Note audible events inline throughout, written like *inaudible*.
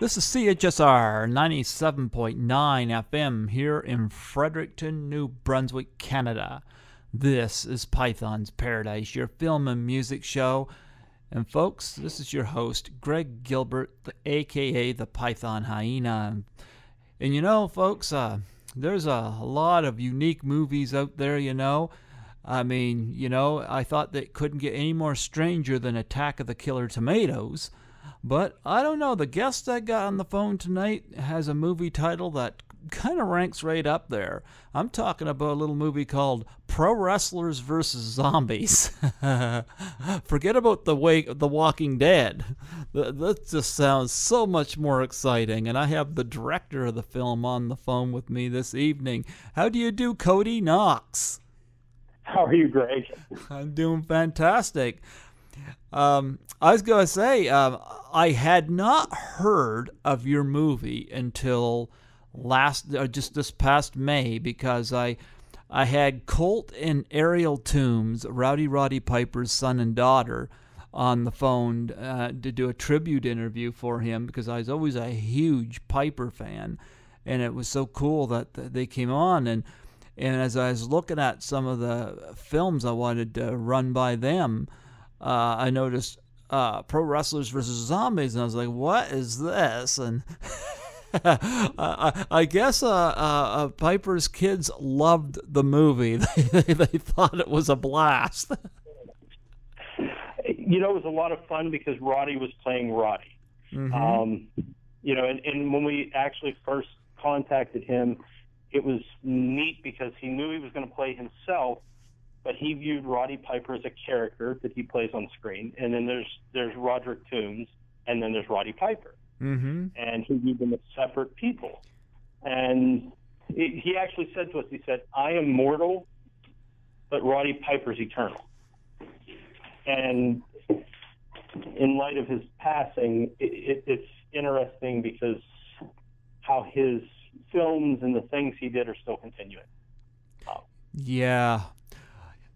This is CHSR 97.9 FM here in Fredericton, New Brunswick, Canada. This is Python's Paradise, your film and music show. And folks, this is your host, Greg Gilbert, the, aka the Python Hyena. And you know, folks, uh, there's a lot of unique movies out there, you know. I mean, you know, I thought that couldn't get any more stranger than Attack of the Killer Tomatoes. But I don't know. The guest I got on the phone tonight has a movie title that kind of ranks right up there. I'm talking about a little movie called Pro Wrestlers vs. Zombies. *laughs* Forget about the way The Walking Dead. That just sounds so much more exciting. And I have the director of the film on the phone with me this evening. How do you do, Cody Knotts? How are you, Greg? *laughs* I'm doing fantastic. Um, I was going to say, um, I had not heard of your movie until last, uh, just this past May, because I, I had Colt and Ariel Toombs, Rowdy Roddy Piper's son and daughter, on the phone uh, to do a tribute interview for him because I was always a huge Piper fan, and it was so cool that they came on and. And as I was looking at some of the films I wanted to run by them, uh, I noticed uh, Pro Wrestlers versus Zombies, and I was like, "What is this?" And *laughs* I, I, guess uh, uh, uh, Piper's kids loved the movie. *laughs* they, they thought it was a blast. *laughs* you know, it was a lot of fun because Roddy was playing Roddy. Mm-hmm. Um, you know, and, and when we actually first contacted him, it was neat because he knew he was going to play himself, but he viewed Roddy Piper as a character that he plays on screen, and then there's there's Roderick Toombs, and then there's Roddy Piper, mm-hmm. and he viewed them as separate people. And it, he actually said to us, he said, "I am mortal, but Roddy Piper's eternal." And in light of his passing, it, it, it's interesting because how his films and the things he did are still continuing. Yeah,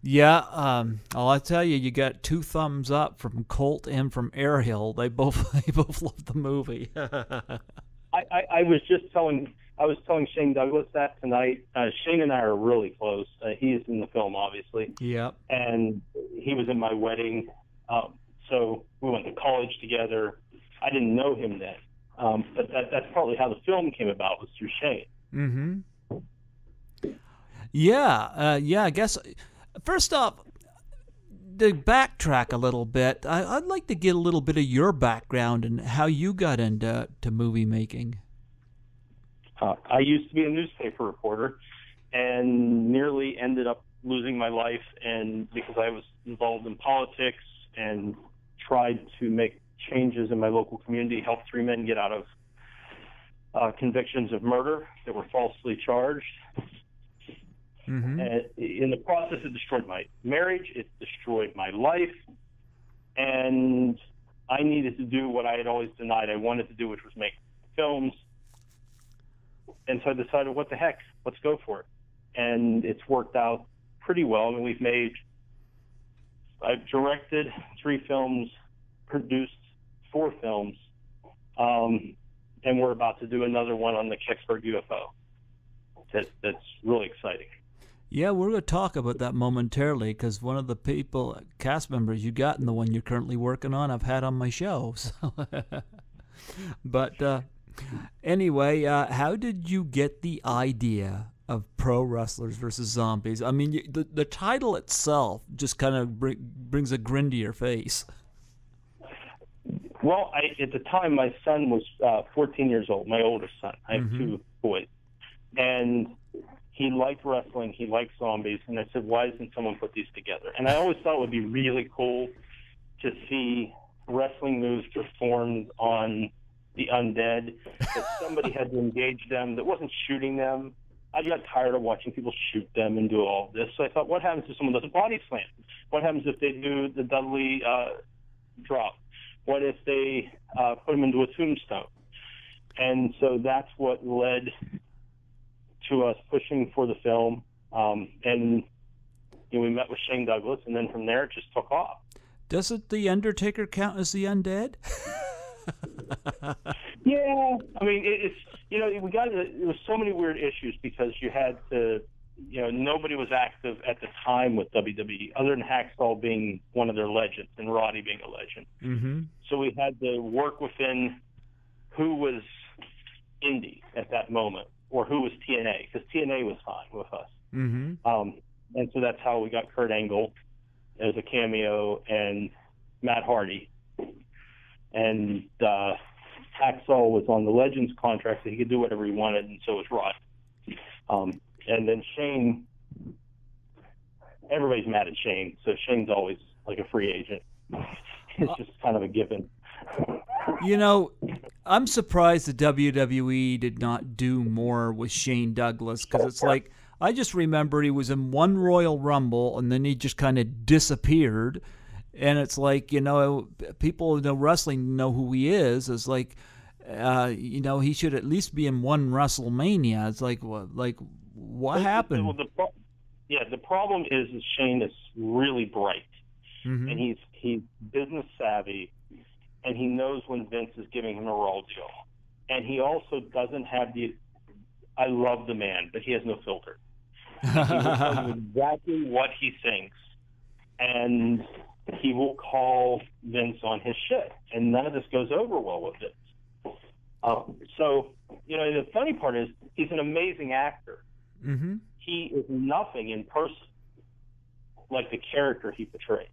yeah, um, I'll tell you, you got two thumbs up from Colt and from Ariel. They both *laughs* they both love the movie. *laughs* I, I, I was just telling I was telling Shane Douglas that tonight. Uh, Shane and I are really close. Uh, he's in the film, obviously. Yeah. And he was in my wedding, um, so we went to college together. I didn't know him then, um, but that, that's probably how the film came about was through Shane. Mm-hmm. Yeah, uh, yeah. I guess First off, to backtrack a little bit, I, would like to get a little bit of your background and how you got into to movie making. Uh, I used to be a newspaper reporter and nearly ended up losing my life and because I was involved in politics and tried to make changes in my local community, helped three men get out of uh, convictions of murder that were falsely charged. Mm-hmm. And in the process, it destroyed my marriage. It destroyed my life, and I needed to do what I had always denied I wanted to do, which was make films. And so I decided, what the heck? Let's go for it. And it's worked out pretty well. I mean, we've made, I've directed three films, produced four films, um, and we're about to do another one on the Kecksburg UFO. That, that's really exciting. Yeah, we're going to talk about that momentarily because one of the people, cast members you got in the one you're currently working on, I've had on my show. *laughs* So. but uh, anyway, uh, how did you get the idea of pro wrestlers versus zombies? I mean, you, the the title itself just kind of bring, brings a grin to your face. Well, I, at the time, my son was uh, 14 years old. My oldest son. I have mm-hmm. two boys, and he liked wrestling, he liked zombies, and I said, why doesn't someone put these together? And I always thought it would be really cool to see wrestling moves performed on the undead, that somebody had to engage them, that wasn't shooting them. I got tired of watching people shoot them and do all this. So I thought, what happens if someone does a body slam? What happens if they do the Dudley uh, drop? What if they uh, put them into a tombstone? And so that's what led to us pushing for the film. Um, and you know, we met with Shane Douglas, and then from there it just took off. Doesn't the Undertaker count as the undead? *laughs* yeah, I mean, it, it's you know we got it was so many weird issues because you had to you know nobody was active at the time with WWE other than Hacksaw being one of their legends and Roddy being a legend. Mm-hmm. So we had to work within who was indie at that moment or who was TNA because TNA was fine with us. Mm-hmm. Um, and so that's how we got Kurt Angle as a cameo and Matt Hardy. And uh, Hacksaw was on the Legends contract, so he could do whatever he wanted, and so was Rod. Um, and then Shane, everybody's mad at Shane, so Shane's always like a free agent. *laughs* It's just kind of a given. You know, I'm surprised the WWE did not do more with Shane Douglas because it's like I just remember he was in one Royal Rumble and then he just kind of disappeared. And it's like you know, people in the wrestling know who he is. It's like, uh, you know, he should at least be in one WrestleMania. It's like, what, like, what happened? Well, the pro- yeah, the problem is, is Shane is really bright, Mhm. and he's he's business savvy, and he knows when Vince is giving him a raw deal, and he also doesn't have the. I love the man, but he has no filter. He will tell you *laughs* exactly what he thinks, and he will call Vince on his shit, and none of this goes over well with Vince. Um, so, you know, the funny part is he's an amazing actor. mm-hmm. He is nothing in person like the character he portrays.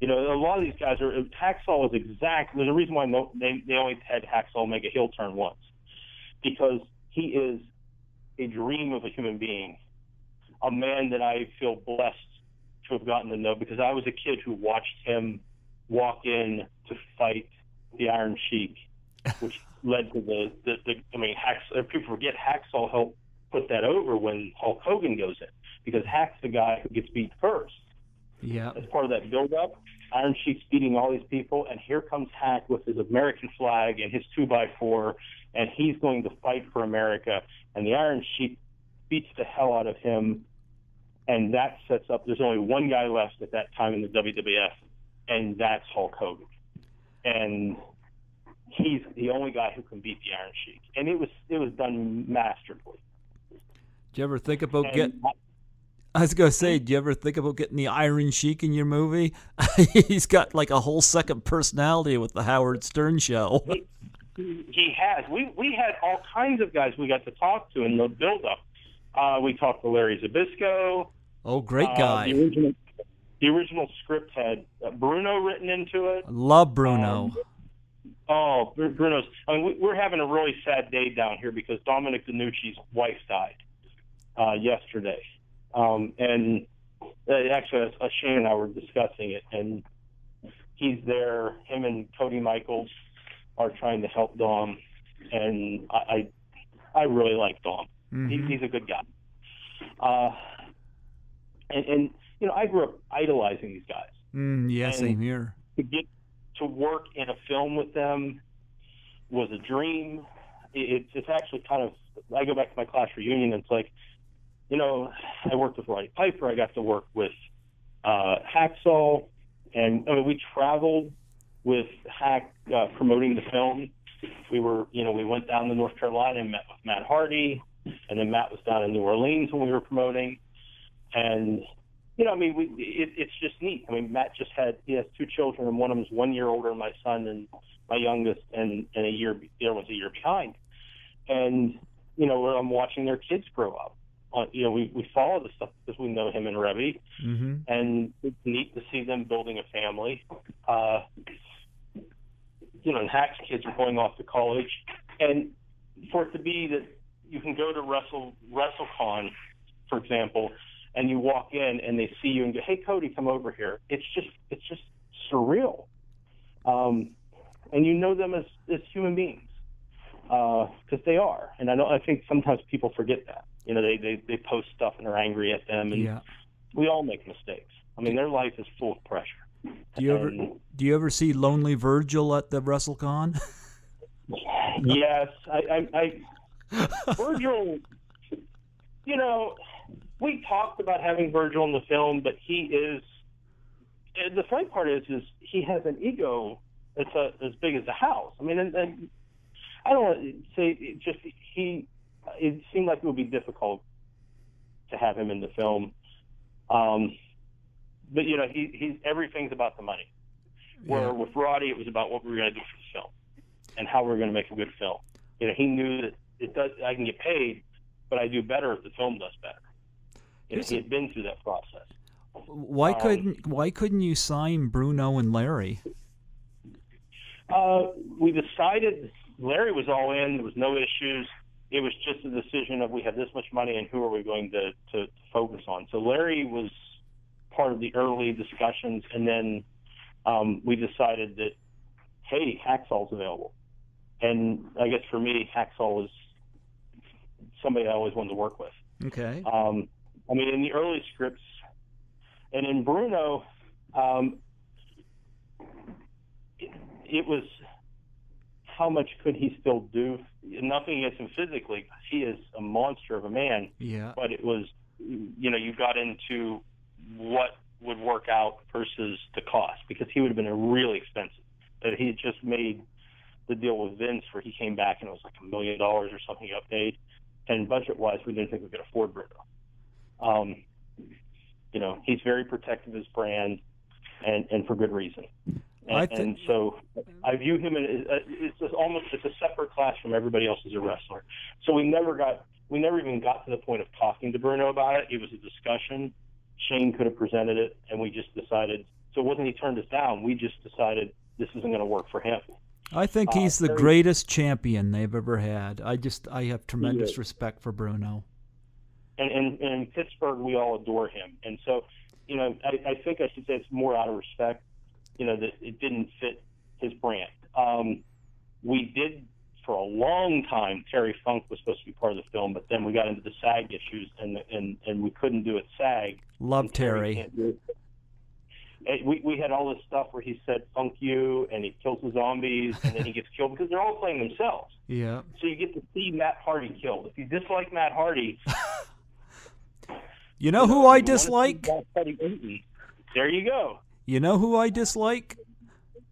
You know, a lot of these guys are. Hacksaw is exact. There's a reason why no, they they only had Hacksaw make a heel turn once, because he is a dream of a human being, a man that I feel blessed to have gotten to know because I was a kid who watched him walk in to fight the Iron Sheik, *laughs* which led to the the, the I mean, Hacksaw, people forget Hacksaw helped put that over when Hulk Hogan goes in because Hack's the guy who gets beat first Yeah. as part of that build-up. Iron Sheik's beating all these people, and here comes Hack with his American flag and his two by four, and he's going to fight for America. And the Iron Sheik beats the hell out of him, and that sets up. There's only one guy left at that time in the WWF, and that's Hulk Hogan, and he's the only guy who can beat the Iron Sheik, and it was it was done masterfully. Did you ever think about And get? I- *laughs* I was gonna say, do you ever think about getting the Iron Sheik in your movie? *laughs* He's got like a whole second personality with the Howard Stern show. He has. We we had all kinds of guys we got to talk to in the build-up. Uh, we talked to Larry Zbyszko. Oh, great Uh, guy. the original, the original script had uh, Bruno written into it. Love Bruno. Um, Oh, Bruno's. I mean, we, we're having a really sad day down here because Dominic DeNucci's wife died uh, yesterday, um, and uh, actually, uh, Shane and I were discussing it, and he's there. Him and Cody Michaels are trying to help Dom, and I, I, I really like Dom. Mhm. He, he's a good guy. Uh, and, and you know, I grew up idolizing these guys Mm, yeah, and- same here. to get to work in a film with them was a dream. It, it's it's actually kind of I go back to my class reunion and it's like, you know, I worked with Roddy Piper. I got to work with uh, Hacksaw, and I mean, we traveled with Hack uh, promoting the film. We were, you know, we went down to North Carolina and met with Matt Hardy, and then Matt was down in New Orleans when we were promoting, and you know, I mean, we, it, it's just neat. I mean, Matt just had he has two children, and one of them's one year older than my son, and my youngest, and, and a year the other one's a year behind. And you know, I'm watching their kids grow up. Uh, you know, we we follow this stuff because we know him and Reby, hmm and it's neat to see them building a family. Uh, you know, and Hack's kids are going off to college, and for it to be that you can go to Wrestle WrestleCon, for example, and you walk in and they see you and go, "Hey, Cody, come over here." It's just it's just surreal, um, and you know them as as human beings Uh, because they are. And I know I think sometimes people forget that. You know, they they they post stuff and are angry at them, and Yeah. we all make mistakes. I mean, their life is full of pressure. Do you ever do you ever see Lonely Virgil at the WrestleCon? *laughs* yes, I, I, I Virgil. You know, we talked about having Virgil in the film, but he is. and The funny part is, is he has an ego that's a, as big as a house. I mean, and, and I don't want to say it just he. It seemed like it would be difficult to have him in the film. Um, but you know, he he's everything's about the money. Where Yeah. with Roddy, it was about what we were going to do for the film and how we were going to make a good film. You know, he knew that it does. I can get paid, but I do better if the film does better. You know, he had been through that process. Why Um, couldn't Why couldn't you sign Bruno and Larry? Uh, we decided Larry was all in. There was no issues. It was just a decision of we had this much money and who are we going to, to, to focus on. So Larry was part of the early discussions, and then um, we decided that hey, Hacksaw's available. And I guess for me, Hacksaw was somebody I always wanted to work with. Okay. Um, I mean, in the early scripts, and in Bruno, um, it, it was how much could he still do? Nothing against him physically. He is a monster of a man. Yeah. But it was, you know, you got into what would work out versus the cost because he would have been really expensive. That he had just made the deal with Vince where he came back and it was like a million dollars or something he got paid. And budget wise, we didn't think we could afford Bruno. Um, you know, he's very protective of his brand, and and for good reason. And, I thi- and so I view him as it's almost it's a separate class from everybody else as a wrestler. So we never got we never even got to the point of talking to Bruno about it. It was a discussion. Shane could have presented it, and we just decided. So it wasn't he turned us down. We just decided this isn't going to work for him. I think Uh, he's the greatest champion they've ever had. I just I have tremendous respect for Bruno. and, and, and in Pittsburgh, we all adore him. And so, you know, I, I think I should say it's more out of respect, you know, that it didn't fit his brand. Um, we did for a long time. Terry Funk was supposed to be part of the film, but then we got into the SAG issues, and and and we couldn't do it SAG. Love Terry. can't do it. And We we had all this stuff where he said "funk you" and he kills the zombies, and then he gets killed because they're all playing themselves. *laughs* Yeah. So you get to see Matt Hardy killed. If you dislike Matt Hardy, *laughs* You know who I dislike? Matt Hardy eaten, There you go. You know who I dislike?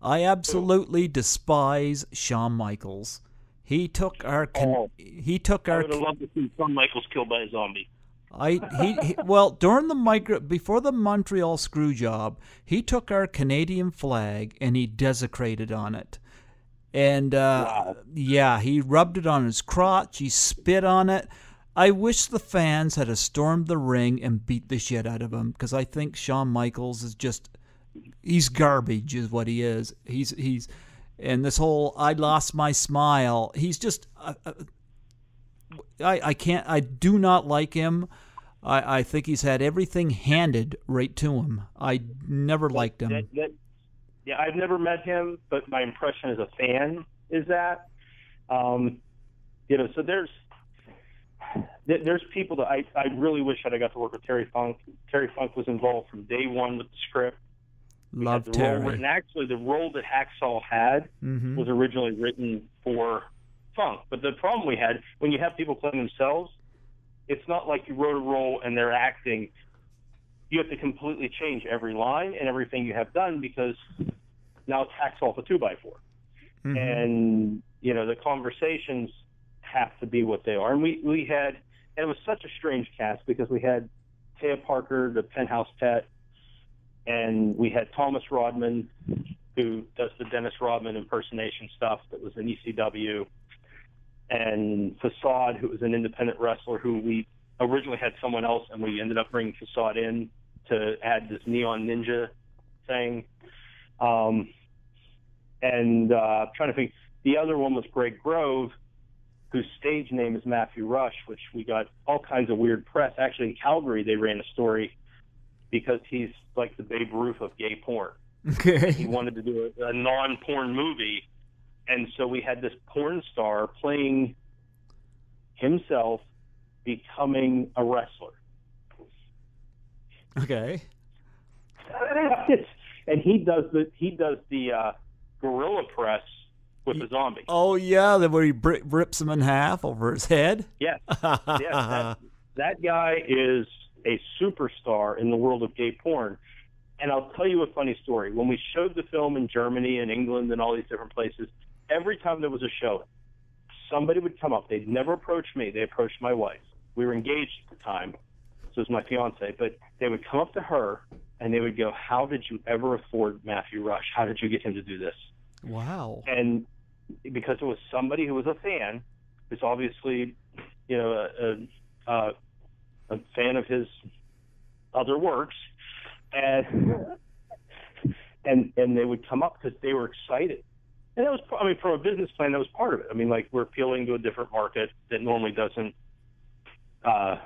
I absolutely despise Shawn Michaels. He took our con- Oh. he took our. I would have loved to see Shawn Michaels killed by a zombie. I he, he well during the micro before the Montreal screw job, he took our Canadian flag and he desecrated on it. And uh, Wow. yeah, he rubbed it on his crotch, he spit on it. I wish the fans had a stormed the ring and beat the shit out of him because I think Shawn Michaels is just he's garbage is what he is. He's he's and this whole I lost my smile. He's just uh, uh, I, I can't I do not like him. I, I think he's had everything handed right to him. I never liked him. That, that, yeah, I've never met him, but my impression as a fan is that, um, you know, so there's there's people that I, I really wish I'd have got to work with Terry Funk. Terry Funk was involved from day one with the script. Love role Terry. written. Actually, the role that Hacksaw had hmm was originally written for Funk. But the problem we had when you have people playing themselves, it's not like you wrote a role and they're acting. You have to completely change every line and everything you have done because now it's Hacksaw for two by 4 Mm-hmm. and you know the conversations have to be what they are. And we we had, and it was such a strange cast because we had Taya Parker, the Penthouse Pet, and we had Thomas Rodman, who does the Dennis Rodman impersonation stuff that was in ECW, and Facade, who was an independent wrestler who we originally had someone else, and we ended up bringing Facade in to add this Neon Ninja thing. Um, and uh, I'm trying to think. The other one was Greg Grove, whose stage name is Matthew Rush, which we got all kinds of weird press. Actually, in Calgary, they ran a story because he's like the Babe Ruth of gay porn. He wanted to do a, a non-porn movie, and so we had this porn star playing himself becoming a wrestler. Okay. *laughs* and he does the he does the uh, gorilla press with the zombie. Oh yeah, the where he bri- rips him in half over his head. Yes, *laughs* yes, that, that guy is a superstar in the world of gay porn. And I'll tell you a funny story. When we showed the film in Germany and England and all these different places, every time there was a show, somebody would come up. They'd never approach me. They approached my wife. We were engaged at the time, so it was my fiance. But they would come up to her and they would go, "How did you ever afford Matthew Rush? How did you get him to do this?" Wow. And because it was somebody who was a fan, who's obviously, you know, a, a, a fan of his other works, and and and they would come up because they were excited. And that was, I mean, from a business plan, that was part of it. I mean, like we're appealing to a different market that normally doesn't uh,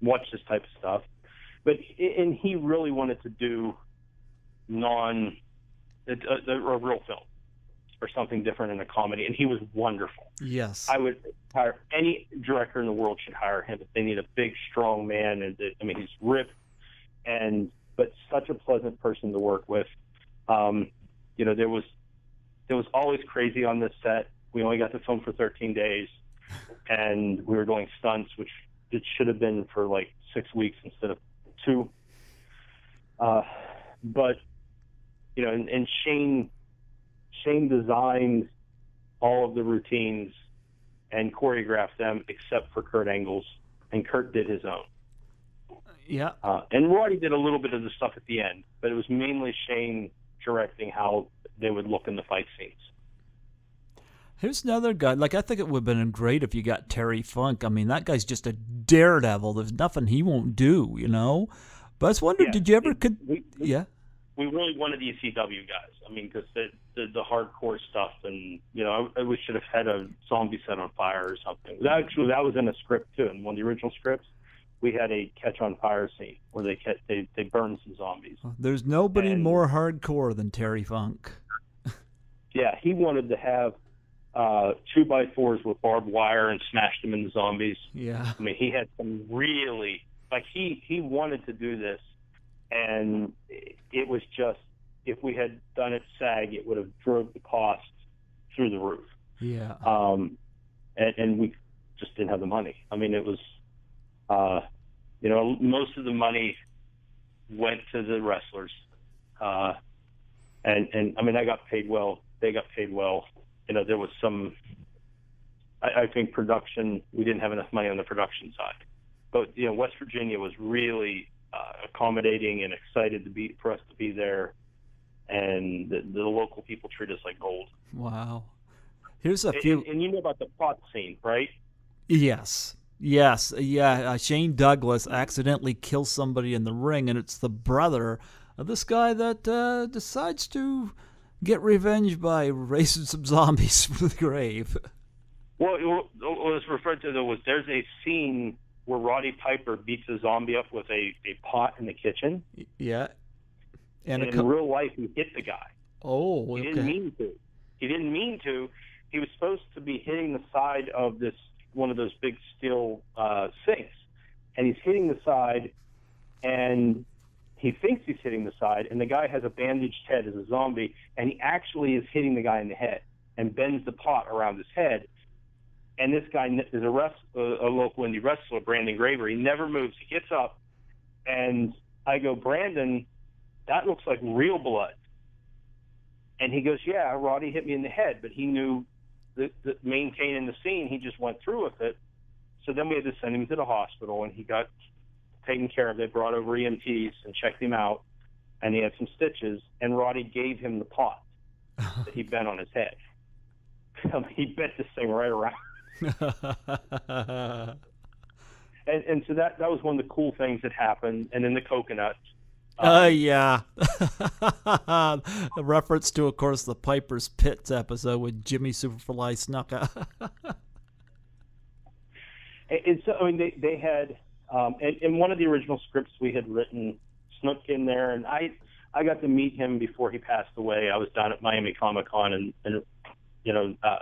watch this type of stuff. But and he really wanted to do non a, a, a real film or something different in a comedy, and he was wonderful. Yes, I would hire any director in the world should hire him if they need a big, strong man. And I mean, he's ripped and but such a pleasant person to work with. Um, you know, there was there was always crazy on this set. We only got to film for 13 days, and we were doing stunts, which it should have been for like six weeks instead of two. Uh, but you know, and, and Shane Shane designed all of the routines and choreographed them except for Kurt Angle's, and Kurt did his own. Yeah. Uh, and Roddy did a little bit of the stuff at the end, but it was mainly Shane directing how they would look in the fight scenes. Here's another guy. Like I think it would have been great if you got Terry Funk. I mean, that guy's just a daredevil. There's nothing he won't do, you know. But I was wondering, Yeah, did you ever could? we- we- Yeah. We really wanted the ECW guys. I mean, because the, the the hardcore stuff, and you know, I, we should have had a zombie set on fire or something. That actually, that was in a script too. In one of the original scripts, we had a catch on fire scene where they catch, they they burn some zombies. There's nobody And- more hardcore than Terry Funk. *laughs* Yeah, he wanted to have uh, two by fours with barbed wire and smash them into zombies. Yeah. I mean, he had some really like he he wanted to do this, and it was just if we had done it SAG, it would have drove the cost through the roof. Yeah. Um, and, and we just didn't have the money. I mean, it was, uh, you know, most of the money went to the wrestlers, uh, and and I mean, I got paid well. They got paid well. You know, there was some. I, I think production. We didn't have enough money on the production side, but you know, West Virginia was really uh, accommodating and excited to be for us to be there, and the, the local people treat us like gold. Wow. Here's a And, few. and you know about the plot scene, right? Yes. Yes. Yeah. Uh, Shane Douglas accidentally kills somebody in the ring, and it's the brother of this guy that uh, decides to get revenge by *laughs* raising some zombies from the grave. Well, it, what was referred to though was there's a scene where Roddy Piper beats a zombie up with a, a pot in the kitchen, Yeah. And and, in co- real life he hit the guy. oh, He didn't mean to. He didn't mean to. He was supposed to be hitting the side of this one of those big steel uh, sinks, and he's hitting the side, and he thinks he's hitting the side, and the guy has a bandaged head as a zombie, and he actually is hitting the guy in the head and bends the pot around his head. And this guy is a, rest, a, a local indie wrestler, Brandon Graver. He never moves. He gets up, and I go, Brandon, that looks like real blood. And he goes, yeah, Roddy hit me in the head, but he knew that, that maintaining the scene, he just went through with it. So then we had to send him to the hospital, and he got taken care of. They brought over EMTs and checked him out, and he had some stitches. And Roddy gave him the pot *laughs* that he bent on his head. *laughs* He bent this thing right around, and, and so that that was one of the cool things that happened. And then the coconut. Uh, yeah. *laughs* a reference to, of course, the Piper's Pits episode with Jimmy Superfly Snuka. *laughs* And, and so, I mean, they they had um, in, in one of the original scripts we had written Snook in there, and I I got to meet him before he passed away. I was down at Miami Comic Con, and and you know uh,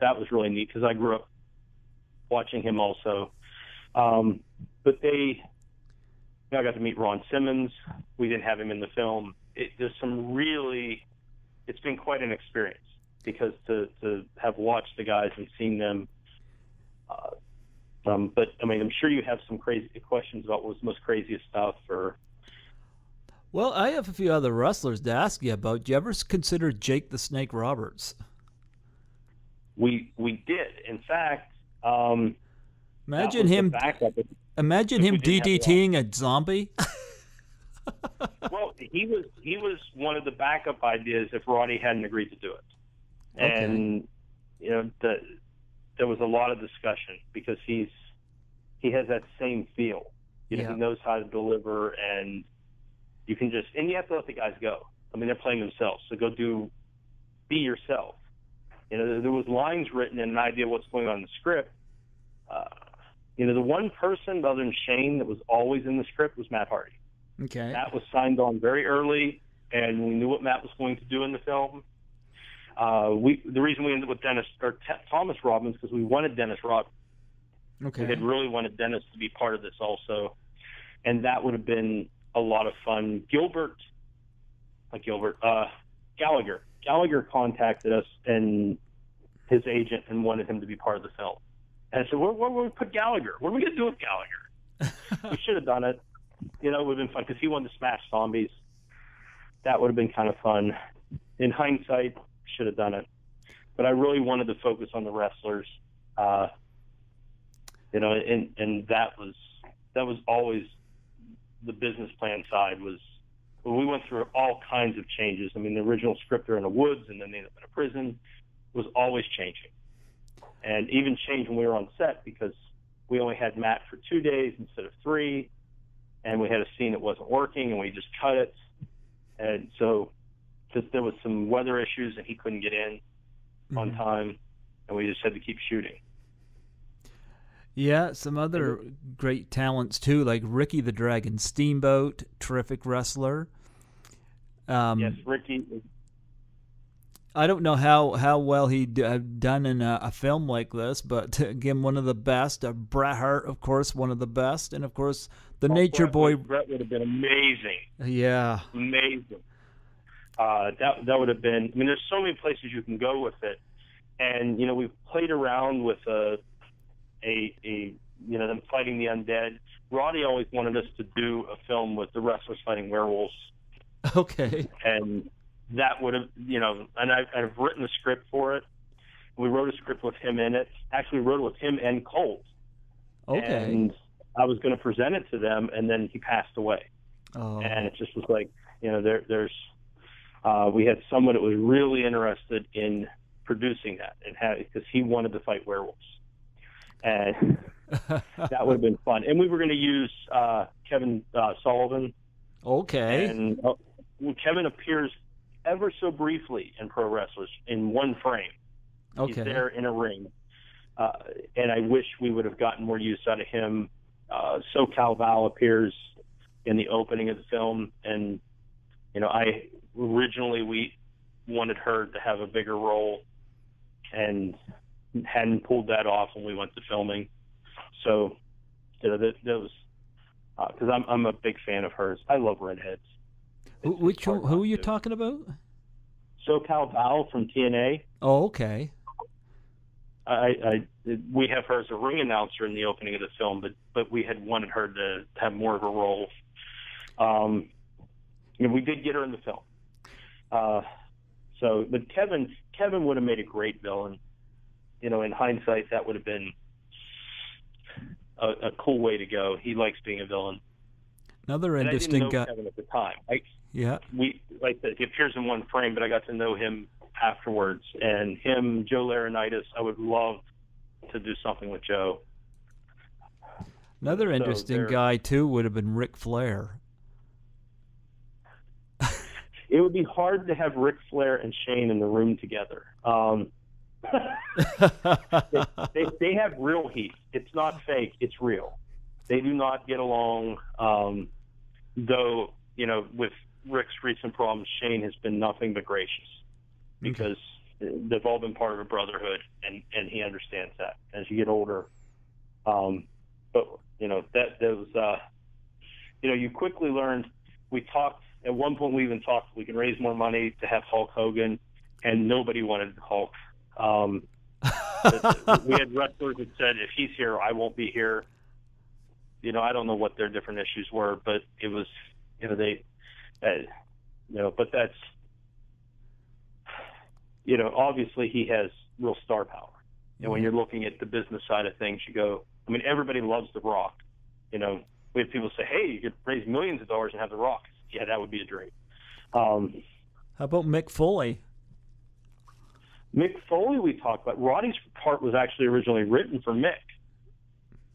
that was really neat because I grew up watching him also. Um, but they, I got to meet Ron Simmons. We didn't have him in the film. It, there's some really, it's been quite an experience because to to have watched the guys and seen them. Uh, um, but I mean, I'm sure you have some crazy questions about what was the most craziest stuff, or well, I have a few other wrestlers to ask you about. Do you ever consider Jake the Snake Roberts? We we did. In fact, um, imagine him. Imagine him DDTing a zombie. *laughs* well, he was he was one of the backup ideas if Roddy hadn't agreed to do it, okay. and you know the, there was a lot of discussion because he's he has that same feel. You know, yeah. he knows how to deliver, and you can just and you have to let the guys go. I mean, they're playing themselves, so go do be yourself. You know, there was lines written and an idea of what's going on in the script. Uh, you know, the one person other than Shane that was always in the script was Matt Hardy. Okay. Matt was signed on very early, and we knew what Matt was going to do in the film. Uh, we the reason we ended up with Dennis or T- Thomas Rodman because we wanted Dennis Rodman. Okay. We had really wanted Dennis to be part of this also, and that would have been a lot of fun. Gilbert, like Gilbert, uh, Gallagher. Gallagher contacted us and his agent and wanted him to be part of the film. And I said, where, where, where we put Gallagher? What are we going to do with Gallagher? *laughs* we should have done it. You know, it would have been fun because he wanted to smash zombies. That would have been kind of fun. In hindsight, should have done it. But I really wanted to focus on the wrestlers. Uh, you know, and and that was that was always the business plan side was well, we went through all kinds of changes. I mean, the original script they're in the woods, and then they end up in a prison, was always changing, and even changed when we were on set because we only had Matt for two days instead of three, and we had a scene that wasn't working, and we just cut it, and so just there was some weather issues, and he couldn't get in mm-hmm. on time, and we just had to keep shooting. Yeah, some other great talents too, like Ricky the Dragon Steamboat, terrific wrestler. Um, yes, Ricky. I don't know how, how well he'd uh, done in a, a, film like this, but *laughs* again, one of the best. Uh, Bret Hart, of course, one of the best, and of course, the oh, Nature Boy. Bret would have been amazing. Yeah, amazing. Uh, that that would have been. I mean, there's so many places you can go with it, and you know, we've played around with a a, a you know them fighting the undead. Roddy always wanted us to do a film with the wrestlers fighting werewolves. *laughs* Okay. And that would have you know, and I've, I've written the script for it. We wrote a script with him in it. Actually, wrote it with him and Colt. Okay. And I was going to present it to them, and then he passed away. Oh. And it just was like, you know, there, there's, uh, we had someone that was really interested in producing that, and because he wanted to fight werewolves and *laughs* that would have been fun. And we were going to use uh, Kevin uh, Sullivan. Okay. And uh, Kevin appears ever so briefly in Pro Wrestlers in one frame. Okay. He's there in a ring. Uh, and I wish we would have gotten more use out of him. Uh, SoCal Val appears in the opening of the film, and you know, I originally we wanted her to have a bigger role, and hadn't pulled that off when we went to filming. So, you know, that, that was because uh, I'm I'm a big fan of hers. I love redheads. Which who are you talking about? SoCal Val from TNA. Oh, okay. I, I we have her as a ring announcer in the opening of the film, but but we had wanted her to have more of a role. Um, and we did get her in the film. Uh, so, but Kevin Kevin would have made a great villain you know, in hindsight, that would have been a, a cool way to go. He likes being a villain. Another interesting guy. Kevin at the time. I, yeah. We like that he appears in one frame, but I got to know him afterwards. And him, Joe Laurinaitis, I would love to do something with Joe. Another interesting so guy too would have been Ric Flair. *laughs* it would be hard to have Ric Flair and Shane in the room together. Um, *laughs* they, they, they have real heat. It's not fake. It's real. They do not get along. Um, though you know, with Ric's recent problems, Shane has been nothing but gracious because they've all been part of a brotherhood, and and he understands that as you get older. Um, but you know that those uh, you know, you quickly learned. We talked at one point. We even talked. We can raise more money to have Hulk Hogan, and nobody wanted Hulk. Um, *laughs* we had wrestlers that said, if he's here, I won't be here. You know, I don't know what their different issues were, but it was, you know, they, uh, you know, but that's, you know, obviously he has real star power. And when you're looking at the business side of things, you go, I mean, everybody loves The Rock. You know, we have people say, hey, you could raise millions of dollars and have The Rock. Yeah, that would be a dream. Um, How about Mick Foley? Mick Foley, we talked about. Roddy's part was actually originally written for Mick,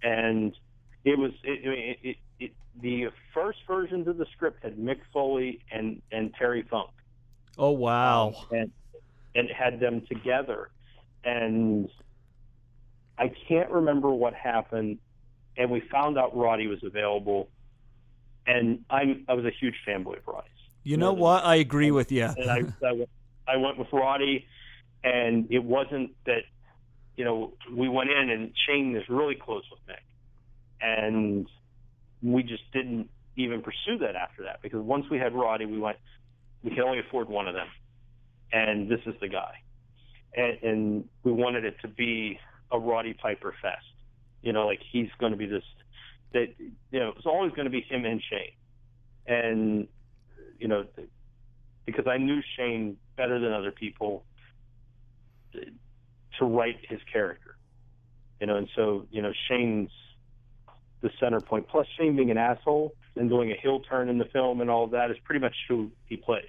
and it was it, it, it, it, the first versions of the script had Mick Foley and and Terry Funk. Oh wow! Um, and and had them together, and I can't remember what happened, and we found out Roddy was available, and I'm I was a huge fanboy of Roddy's. You know what? I agree with you. and I, I went, I went with Roddy, and it wasn't that you know we went in and Shane is really close with Mick, and we just didn't even pursue that after that because once we had Roddy, we went we could only afford one of them, and this is the guy, and, and we wanted it to be a Roddy Piper fest. You know, like he's going to be this that you know it's always going to be him and Shane, and you know because I knew Shane better than other people to write his character. You know, and so you know Shane's the center point. Plus, Shane being an asshole and doing a heel turn in the film and all that is pretty much who he plays.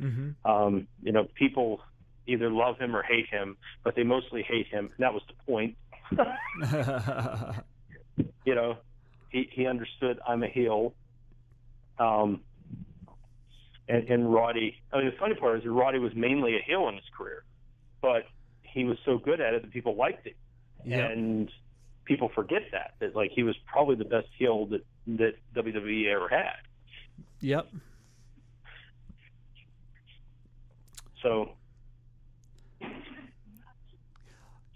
Mm-hmm. Um, you know, people either love him or hate him, but they mostly hate him. And that was the point. *laughs* you know, he he understood I'm a heel. Um, and, and Roddy, I mean, the funny part is Roddy was mainly a heel in his career, but he was so good at it that people liked it. Yep. And people forget that that like he was probably the best heel that that WWE ever had. Yep. So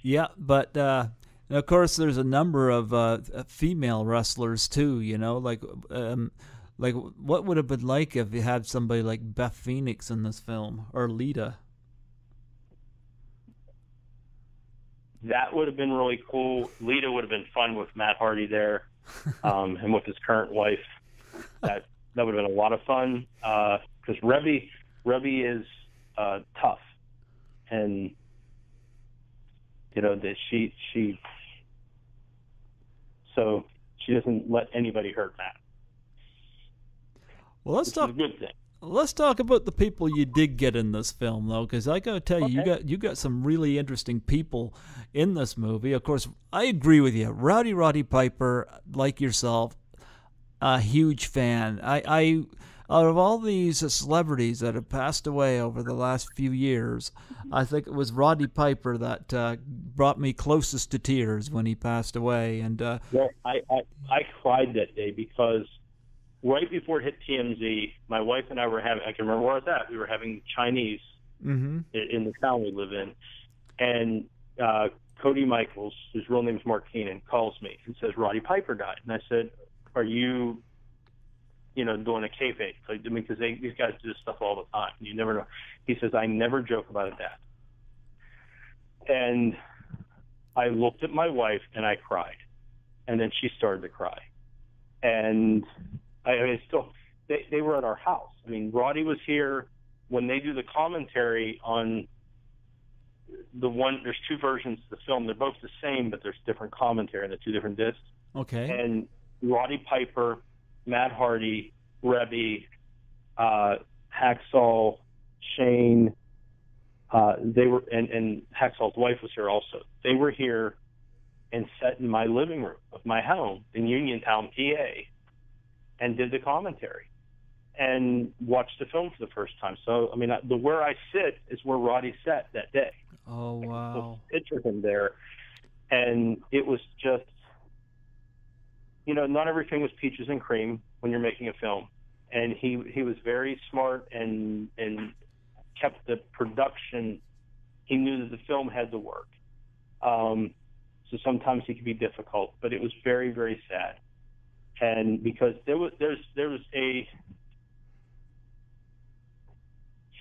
Yeah, but uh, of course, there's a number of uh, female wrestlers too. You know, like um, like what would it have been like if you had somebody like Beth Phoenix in this film or Lita? That would have been really cool. Lita would have been fun with Matt Hardy there, *laughs* um, and with his current wife. That that would have been a lot of fun because uh, Reby Reby is uh, tough, and you know that she she so she doesn't let anybody hurt Matt. Well, let's talk. A good thing. Let's talk about the people you did get in this film, though, because I gotta tell you, you got you got some really interesting people in this movie. Of course, I agree with you, Rowdy Roddy Piper, like yourself, a huge fan. I, I out of all these celebrities that have passed away over the last few years, I think it was Roddy Piper that uh, brought me closest to tears when he passed away. And uh, Well, I, I I cried that day because right before it hit TMZ, my wife and I were having I can remember where I was at. We were having Chinese hmm i- in the town we live in, and uh, Cody Michaels, whose real name is Mark Keenan, calls me and says Roddy Piper died, and I said, "Are you, you know, doing a kayfabe? Like, I mean, because they these guys do this stuff all the time. You never know." He says, "I never joke about a death," and I looked at my wife and I cried, and then she started to cry, and I, I mean, still, they they were at our house. I mean, Roddy was here. When they do the commentary on the one there's two versions of the film. They're both the same but there's different commentary on the two different discs. Okay, and roddy piper matt hardy reby uh hacksaw shane uh they were and and hacksaw's wife was here also. They were here and sat in my living room of my home in uniontown pa and did the commentary and watched the film for the first time. So, I mean, I- the where I sit is where Roddy sat that day. oh wow, Picture him there, and it was just, you know, not everything was peaches and cream when you're making a film, and he he was very smart and and kept the production. He knew that the film had to work. Um, so sometimes he could be difficult, but it was very very sad, and because there was there's there was a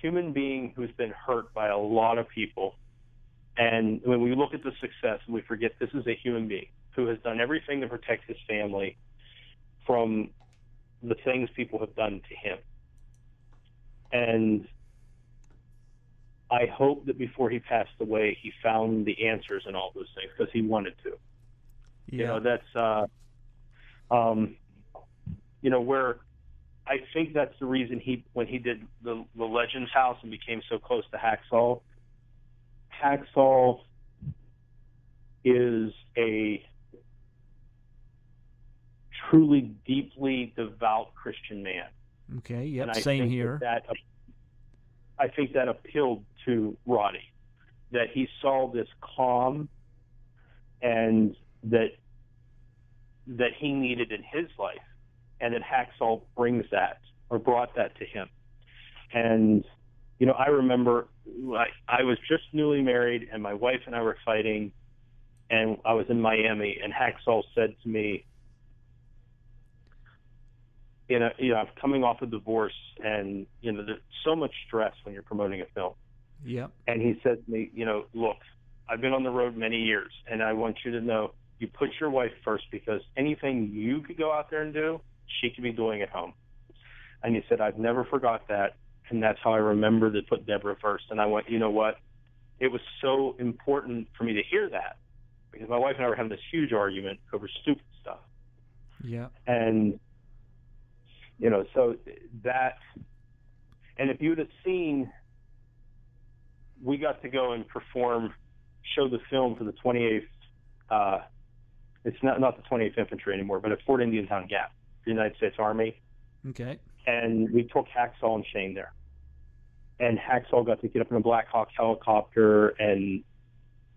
human being who's been hurt by a lot of people. And when we look at the success, we forget this is a human being who has done everything to protect his family from the things people have done to him. And I hope that before he passed away, he found the answers and all those things because he wanted to. Yeah. You know, that's, uh, um, you know, where I think that's the reason he, when he did the, the Legends House and became so close to Hacksaw, Hacksaw is a truly deeply devout Christian man. okay. Yep. Same think here. That, that I think that appealed to Roddy, that he saw this calm, and that that he needed in his life, and that Hacksaw brings that or brought that to him. And you know, I remember I, I was just newly married, and my wife and I were fighting, and I was in Miami, and Hacksaw said to me, you know, you know, I'm coming off a divorce, and you know, there's so much stress when you're promoting a film. Yep. And he said to me, you know, look, I've been on the road many years, and I want you to know you put your wife first because anything you could go out there and do, she could be doing at home. And he said, I've never forgot that, and that's how I remember to put Deborah first. And I went, you know what? It was so important for me to hear that because my wife and I were having this huge argument over stupid stuff Yeah. and you know so that and if you'd have seen we got to go and perform show the film for the 28th uh it's not not the 28th infantry anymore but at fort indiantown gap the united states army Okay. and we took hacksaw and shane there and hacksaw got to get up in a black hawk helicopter and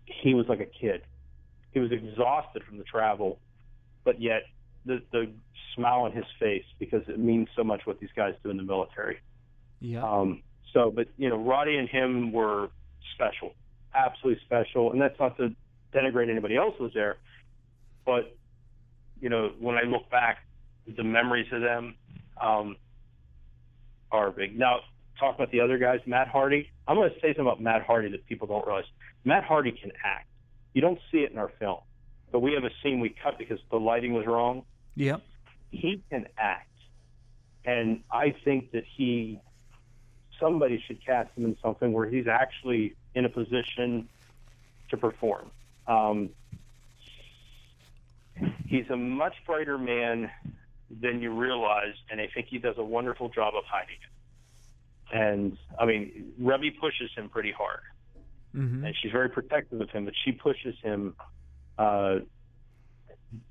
he was like a kid he was exhausted from the travel but yet the the smile on his face because it means so much what these guys do in the military. Yeah. Um, so, but you know, Roddy and him were special, absolutely special, and that's not to denigrate anybody else who was there, but you know, when I look back, the memories of them um, are big. Now, talk about the other guys, Matt Hardy. I'm going to say something about Matt Hardy that people don't realize. Matt Hardy can act. You don't see it in our film, but we have a scene we cut because the lighting was wrong Yep. he can act, and I think that he somebody should cast him in something where he's actually in a position to perform. Um, he's a much brighter man than you realize, and I think he does a wonderful job of hiding it. And I mean, Reby pushes him pretty hard, hmm and she's very protective of him, but she pushes him uh,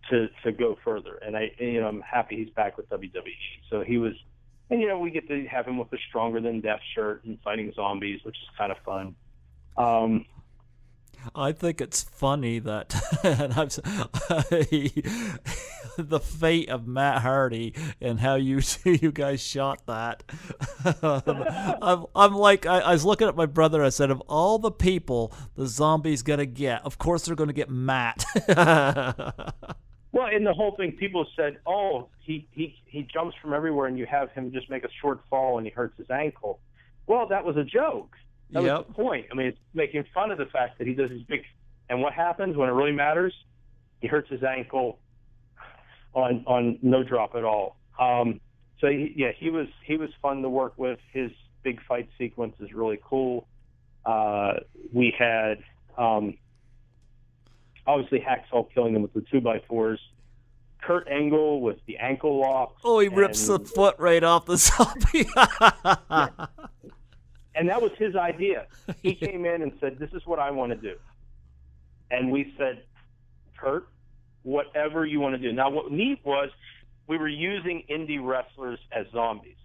to to go further. And I, and, you know, I'm happy he's back with WWE. So he was, and you know, we get to have him with a stronger than death shirt and fighting zombies, which is kind of fun. Um, I think it's funny that *laughs* *laughs* the fate of Matt Hardy and how you *laughs* you guys shot that. I'm, I'm like I, I was looking at my brother. I said, of all the people the zombies gonna get, of course they're gonna get Matt. well, in the whole thing, people said, "Oh, he he he jumps from everywhere, and you have him just make a short fall, and he hurts his ankle." Well, that was a joke. That was the point. I mean, it's making fun of the fact that he does these big. And what happens when it really matters? He hurts his ankle on on no drop at all. Um, so he, yeah, he was he was fun to work with. His big fight sequence is really cool. Uh, we had um, obviously Hacksaw killing him with the two by fours. Kurt Angle with the ankle locks. oh, he rips the foot right off the *laughs* zombie. And that was his idea. *laughs* He came in and said, "This is what I want to do," and we said, "Kurt, whatever you want to do." Now, what neat was we were using indie wrestlers as zombies.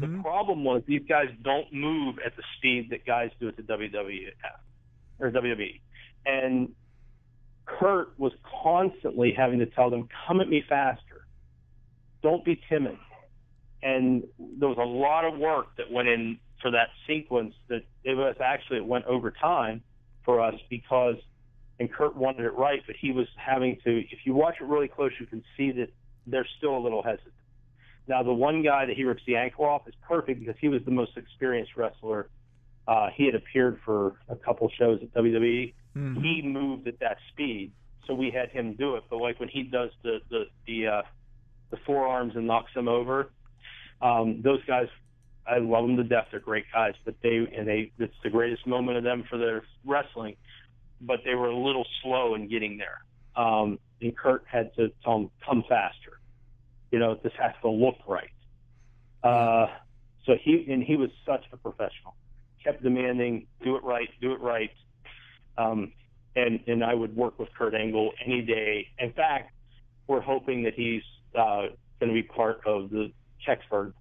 The hmm problem was these guys don't move at the speed that guys do at the WWF or WWE, and Kurt was constantly having to tell them, "Come at me faster. Don't be timid." And there was a lot of work that went in for that sequence. That it was actually it went over time for us because, and Kurt wanted it right, but he was having to. If you watch it really close, you can see that they're still a little hesitant. Now, the one guy that he rips the ankle off is perfect because he was the most experienced wrestler. Uh, he had appeared for a couple shows at WWE. Mhm. He moved at that speed, so we had him do it. But like when he does the the the, uh, the forearms and knocks them over, um, those guys I love them to death. They're great guys, but they and they it's the greatest moment of them for their wrestling. But they were a little slow in getting there. Um, and Kurt had to tell them come faster. You know, this has to look right. Uh, so he and he was such a professional. Kept demanding, do it right, do it right. Um, and and I would work with Kurt Angle any day. In fact, we're hoping that he's uh, going to be part of the Kecksburg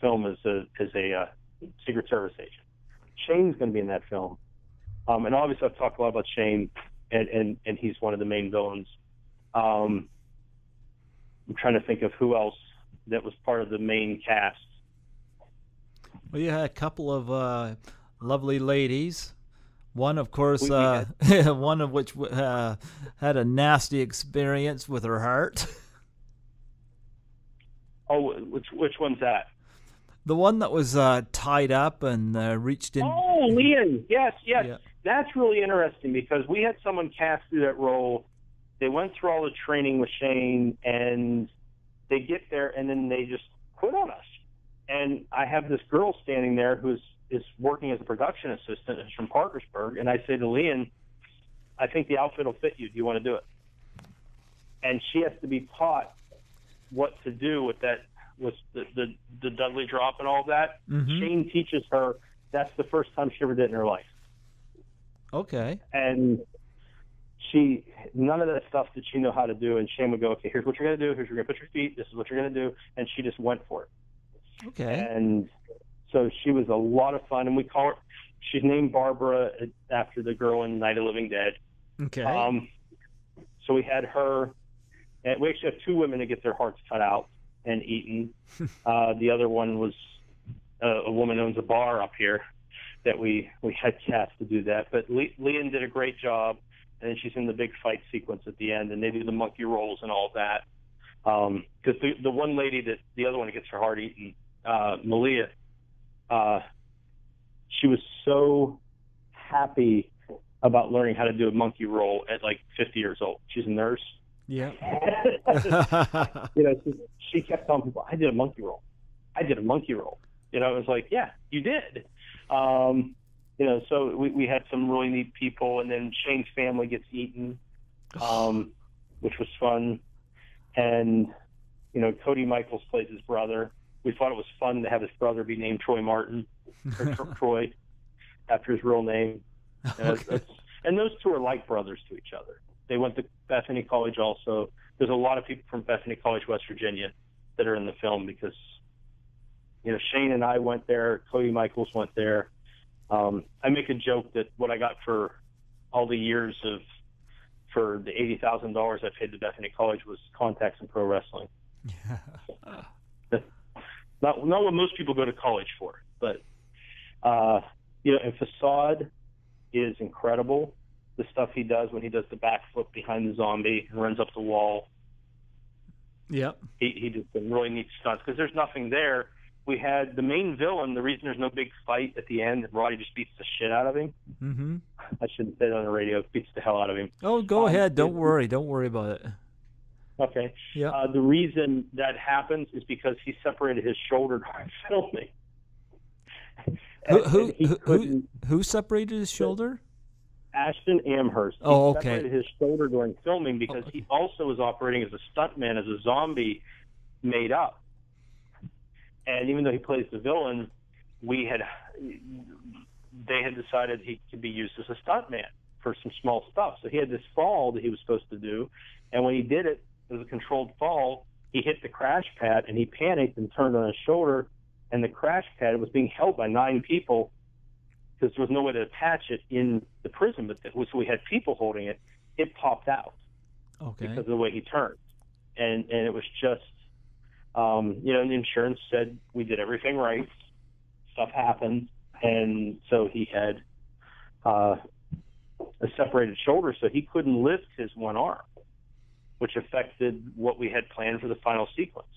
film as a as a uh, Secret Service agent. Shane's going to be in that film, um, and obviously I've talked a lot about Shane, and and and he's one of the main villains. Um, I'm trying to think of who else that was part of the main cast. Well, you had a couple of uh, lovely ladies. One, of course, We- we uh, *laughs* one of which uh, had a nasty experience with her heart. Oh, which which one's that? The one that was uh, tied up and uh, reached in. Oh, Leon. Yes, yes. Yeah. That's really interesting because we had someone cast through that role. They went through all the training with Shane, and they get there, and then they just quit on us. And I have this girl standing there who's is working as a production assistant. Is from Parkersburg, and I say to Leon, "I think the outfit will fit you. Do you want to do it?" And she has to be taught what to do with that, with the the, the Dudley drop and all that. Mhm. Shane teaches her. That's the first time she ever did it in her life Okay. and she none of that stuff did she know how to do and Shane would go, Okay, here's what you're gonna do, here's where you're gonna put your feet, this is what you're gonna do and she just went for it. Okay. And so she was a lot of fun and we call her she's named Barbara after the girl in Night of the Living Dead. Okay. Um so we had her and we actually have two women that get their hearts cut out and eaten. uh the other one was uh, a woman owns a bar up here that we we had cast to do that. But Le- Leon did a great job, and she's in the big fight sequence at the end, and they do the monkey rolls and all that. Because the the one lady that the other one gets her heart eaten, uh, Malia, uh, she was so happy about learning how to do a monkey roll at like 50 years old. She's a nurse. Yeah. *laughs* you know, she, she kept telling people, "I did a monkey roll. I did a monkey roll." You know, it was like, "Yeah, you did." Um, you know, so we, we had some really neat people, and then Shane's family gets eaten, um, which was fun, and you know, Cody Michaels plays his brother. We thought it was fun to have his brother be named Troy Martin or *laughs* Troy after his real name. *laughs* And, it's- Okay. and those two are like brothers to each other. They went to Bethany College also. There's a lot of people from Bethany College, West Virginia, that are in the film because, you know, Shane and I went there. Cody Michaels went there. Um, I make a joke that what I got for all the years of for the eighty thousand dollars I paid to Bethany College was contacts in pro wrestling. *laughs* Not not what most people go to college for, but uh, you know, and Facade is incredible. The stuff he does when he does the backflip behind the zombie and runs up the wall. Yep. He he did some really neat stunts because there's nothing there. We had the main villain. The reason there's no big fight at the end, Roddy just beats the shit out of him. Mm-hmm. I shouldn't say that on the radio. Beats the hell out of him. Oh, go Um, ahead. Don't it- worry. Don't worry about it. Okay. Yeah. Uh, the reason that happens is because he separated his shoulder during *laughs* filming. And- who who, who who separated his shoulder? Ashton Amherst. He Oh, okay. separated his shoulder during filming because Oh, okay. he also was operating as a stuntman, as a zombie made up. And even though he plays the villain, we had they had decided he could be used as a stuntman for some small stuff. So he had this fall that he was supposed to do, and when he did it, it was a controlled fall. He hit the crash pad and he panicked and turned on his shoulder, and the crash pad was being held by nine people because there was no way to attach it in the prison, but so we had people holding it. It popped out Okay. because of the way he turned, and and it was just, um, you know, and the insurance said we did everything right. Stuff happened, and so he had uh, a separated shoulder, so he couldn't lift his one arm, which affected what we had planned for the final sequence.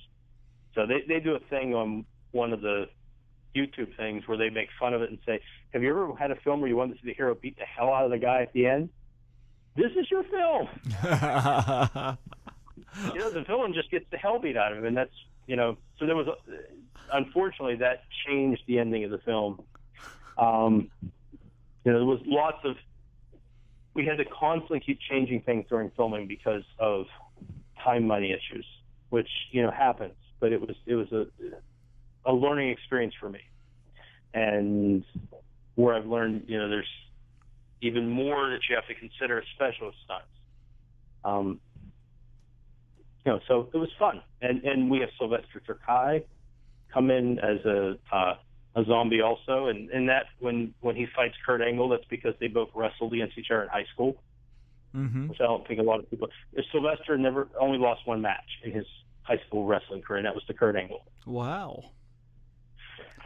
So they they do a thing on one of the YouTube things where they make fun of it and say, "Have you ever had a film where you wanted to see the hero beat the hell out of the guy at the end? This is your film." *laughs* you know, the villain just gets the hell beat out of him, and that's you know. So there was unfortunately, that changed the ending of the film. Um, you know, there was lots of. We had to constantly keep changing things during filming because of time money issues, which you know happens. But it was it was a a learning experience for me, and where I've learned, you know, there's even more that you have to consider, especially with stunts. Um, you know, so it was fun, and and we have Sylvester Terkay come in as a uh, a zombie also, and and that when when he fights Kurt Angle, that's because they both wrestled against each other in high school, mm-hmm. which I don't think a lot of people. Sylvester never only lost one match in his high school wrestling career, and that was to Kurt Angle. Wow.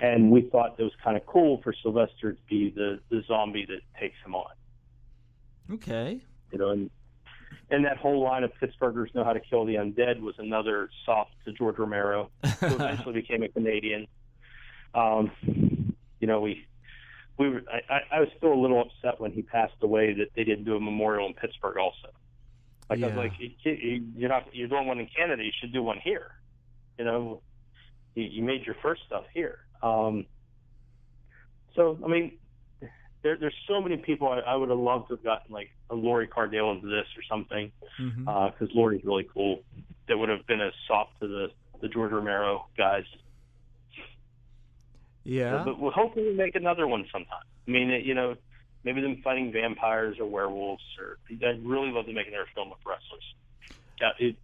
And we thought it was kind of cool for Sylvester to be the the zombie that takes him on. Okay. You know, and and that whole line of Pittsburghers know how to kill the undead was another soft to George Romero, who *laughs* eventually became a Canadian. Um, you know, we we were, I, I was still a little upset when he passed away that they didn't do a memorial in Pittsburgh also. Like I was Yeah. like, you, you're not you're doing one in Canada, you should do one here. You know, you, you made your first stuff here. Um, so I mean, there, there's so many people I, I would have loved to have gotten like a Lori Cardille into this or something because Lori's really cool. That would have been a soft to the the George Romero guys. yeah. But we'll hopefully we make another one sometime. I mean, it, you know, maybe them fighting vampires or werewolves, or I'd really love to make another film with wrestlers. Yeah, it,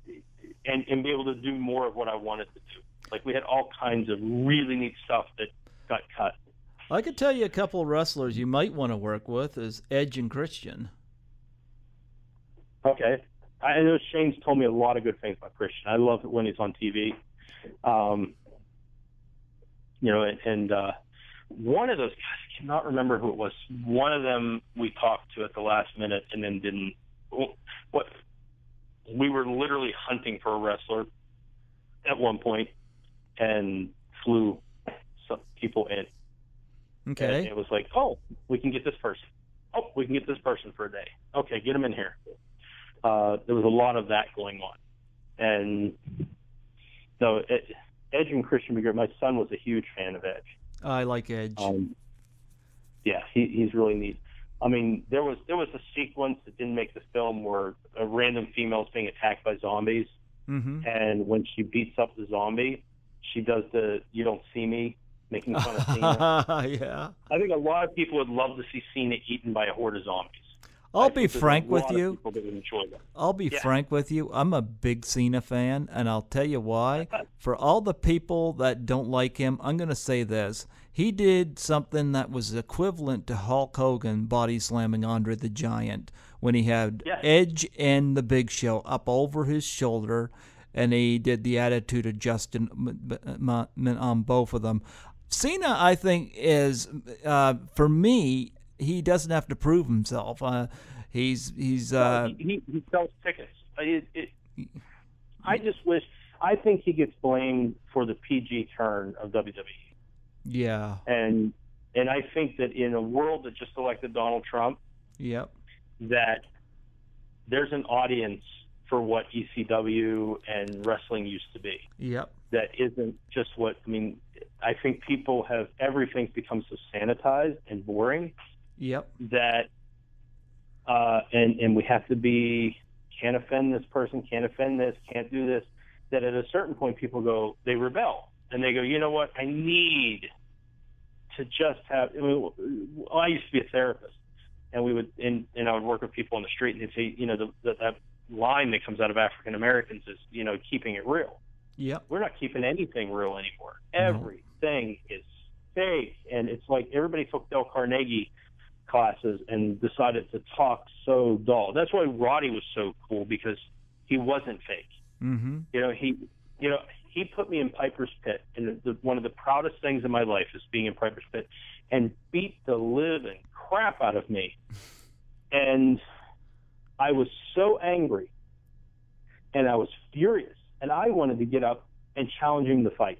and and be able to do more of what I wanted to do. Like we had all kinds of really neat stuff that got cut. I could tell you a couple of wrestlers you might want to work with is Edge and Christian. Okay. I know Shane's told me a lot of good things about Christian. I love it when he's on TV. Um, you know, and, and uh, one of those guys, I cannot remember who it was. One of them we talked to at the last minute and then didn't. What we were literally hunting for a wrestler at one point and flew some people in. And Okay. it was like, oh, we can get this person. Oh, we can get this person for a day. Okay, get them in here. Uh, there was a lot of that going on, and so it, Edge and Christian McGregor. My son was a huge fan of Edge. I like Edge. Um, yeah, he, he's really neat. I mean, there was there was a sequence that didn't make the film where a random female is being attacked by zombies, hmm and when she beats up the zombie, she does the "you don't see me," making fun of Cena. *laughs* yeah. I think a lot of people would love to see Cena eaten by a horde of zombies. I I'll think be frank with you. people that enjoy that. I'll be Yeah. frank with you. I'm a big Cena fan, and I'll tell you why. *laughs* For all the people that don't like him, I'm going to say this. He did something that was equivalent to Hulk Hogan body slamming Andre the Giant when he had Yeah. Edge and the Big Show up over his shoulder, and he did the attitude adjustment on both of them. Cena, I think, is uh, for me. He doesn't have to prove himself. Uh, he's he's uh, he, he, he sells tickets. It, it, I just wish. I think he gets blamed for the PG turn of WWE, yeah, and and I think that in a world that just elected Donald Trump, yep, that there's an audience for what ECW and wrestling used to be. yep, that isn't just what I mean. I think people have everything's become so sanitized and boring yep, that, uh, and and we have to be can't offend this person, can't offend this, can't do this. That at a certain point, people go, they rebel, and they go, you know what? I need to just have. I, mean, well, I used to be a therapist, and we would, and, and I would work with people on the street, and they'd say, you know, the, the, that line that comes out of African Americans is, you know, keeping it real Yeah. we're not keeping anything real anymore. No. Everything is fake, and it's like everybody took Dale Carnegie classes and decided to talk so dull. That's why Roddy was so cool because he wasn't fake. Mm-hmm. You know, he, you know, he put me in Piper's Pit, and the, one of the proudest things in my life is being in Piper's Pit, and beat the living crap out of me, and I was so angry, and I was furious, and I wanted to get up and challenge him to fight,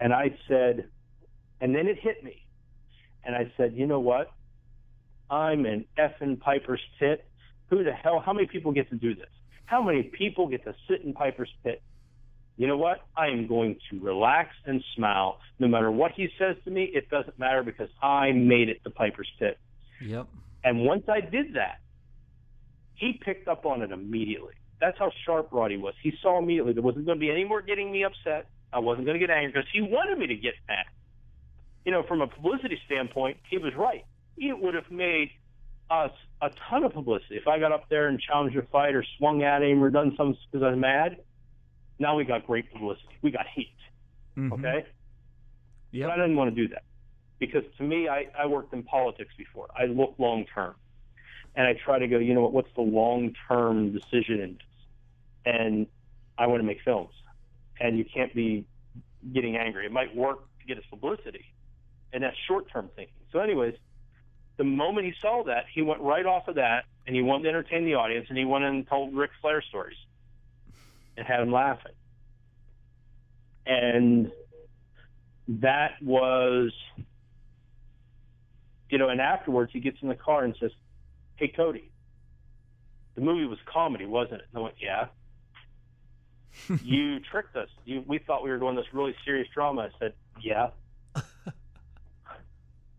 and I said, and then it hit me, and I said, you know what? I'm in effing Piper's Pit. Who the hell? How many people get to do this? How many people get to sit in Piper's Pit you know what? I am going to relax and smile. No matter what he says to me, it doesn't matter because I made it to Piper's Pit. Yep. And once I did that, he picked up on it immediately. That's how sharp Roddy was. He saw immediately there wasn't going to be any more getting me upset. I wasn't going to get angry because he wanted me to get mad. You know, from a publicity standpoint, he was right. It would have made us a ton of publicity if I got up there and challenged a fight or swung at him or done something because I was mad. Now we got great publicity. We got heat. Mhm. Okay. Yep. But I didn't want to do that because to me, I, I worked in politics before. I look long term, and I try to go. You know what? What's the long term decision? And I want to make films, and you can't be getting angry. It might work to get us publicity, and that's short term thinking. So, anyways, the moment he saw that, he went right off of that, and he wanted to entertain the audience, and he went and told Ric Flair stories, and had him laughing, and that was, you know, and afterwards he gets in the car and says, "Hey Cody, the movie was comedy, wasn't it?" And I went, "Yeah." *laughs* you tricked us. You, we thought we were doing this really serious drama. I said, "Yeah." *laughs*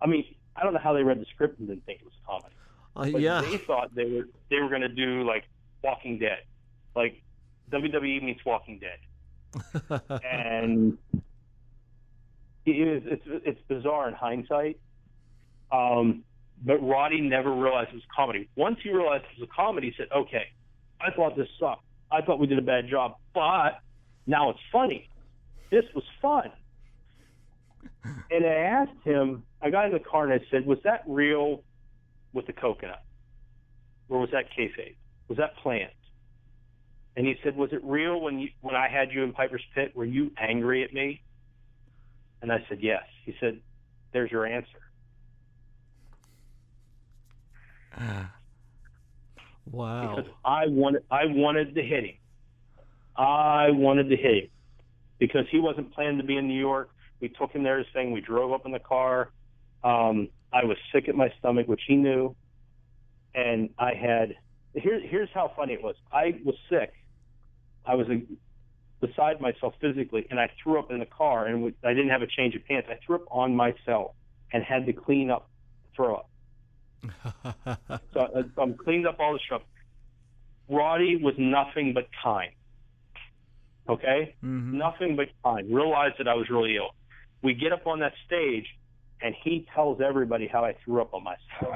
I mean, I don't know how they read the script and didn't think it was comedy. Uh, But yeah. they thought they were they were going to do like Walking Dead, like WWE meets Walking Dead *laughs* and it is it's it's bizarre in hindsight. Um, but Roddy never realized it was comedy. Once he realized it was a comedy, he said, "Okay, I thought this sucked. I thought we did a bad job, but now it's funny. This was fun." *laughs* And I asked him. I got in the car and I said, "Was that real with the coconut, or was that kayfabe? Was that planned?" And he said, "Was it real when you when I had you in Piper's Pit? Were you angry at me?" And I said, "Yes." He said, "There's your answer." *sighs* wow. Because I wanted I wanted to hit him. I wanted to hit him because he wasn't planning to be in New York. We took him there. His thing. We drove up in the car. Um, I was sick at my stomach, which he knew, and I had. Here, here's how funny it was. I was sick. I was uh, beside myself physically, and I threw up in the car, and I didn't have a change of pants. I threw up on myself and had to clean up throw up. So uh, I'm cleaned up all the stuff. Roddy was nothing but kind. Okay? Mhm. Nothing but kind. Realized that I was really ill. We get up on that stage, and he tells everybody how I threw up on myself.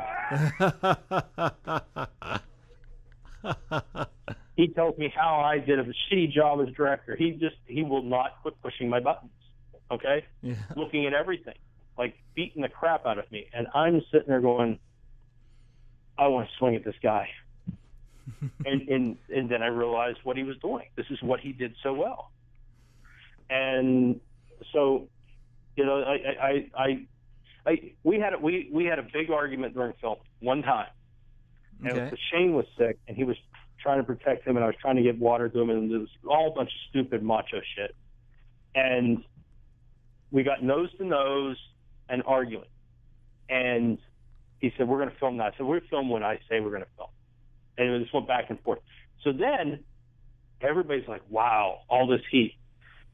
*laughs* He tells me how I did a shitty job as director. He just he will not quit pushing my buttons. Okay? yeah. looking at everything, like beating the crap out of me. And I'm sitting there going, I want to swing at this guy. *laughs* and, and and then I realized what he was doing. This is what he did so well. And so, you know, I I I, I, we had a, we we had a big argument during film one time. And it was Shane was sick and he was trying to protect him and I was trying to get water to him and it was all a bunch of stupid macho shit. And we got nose to nose and arguing. And he said, We're gonna film that. I said, We're film when I say we're gonna film. And it just went back and forth. So then everybody's like, Wow, all this heat.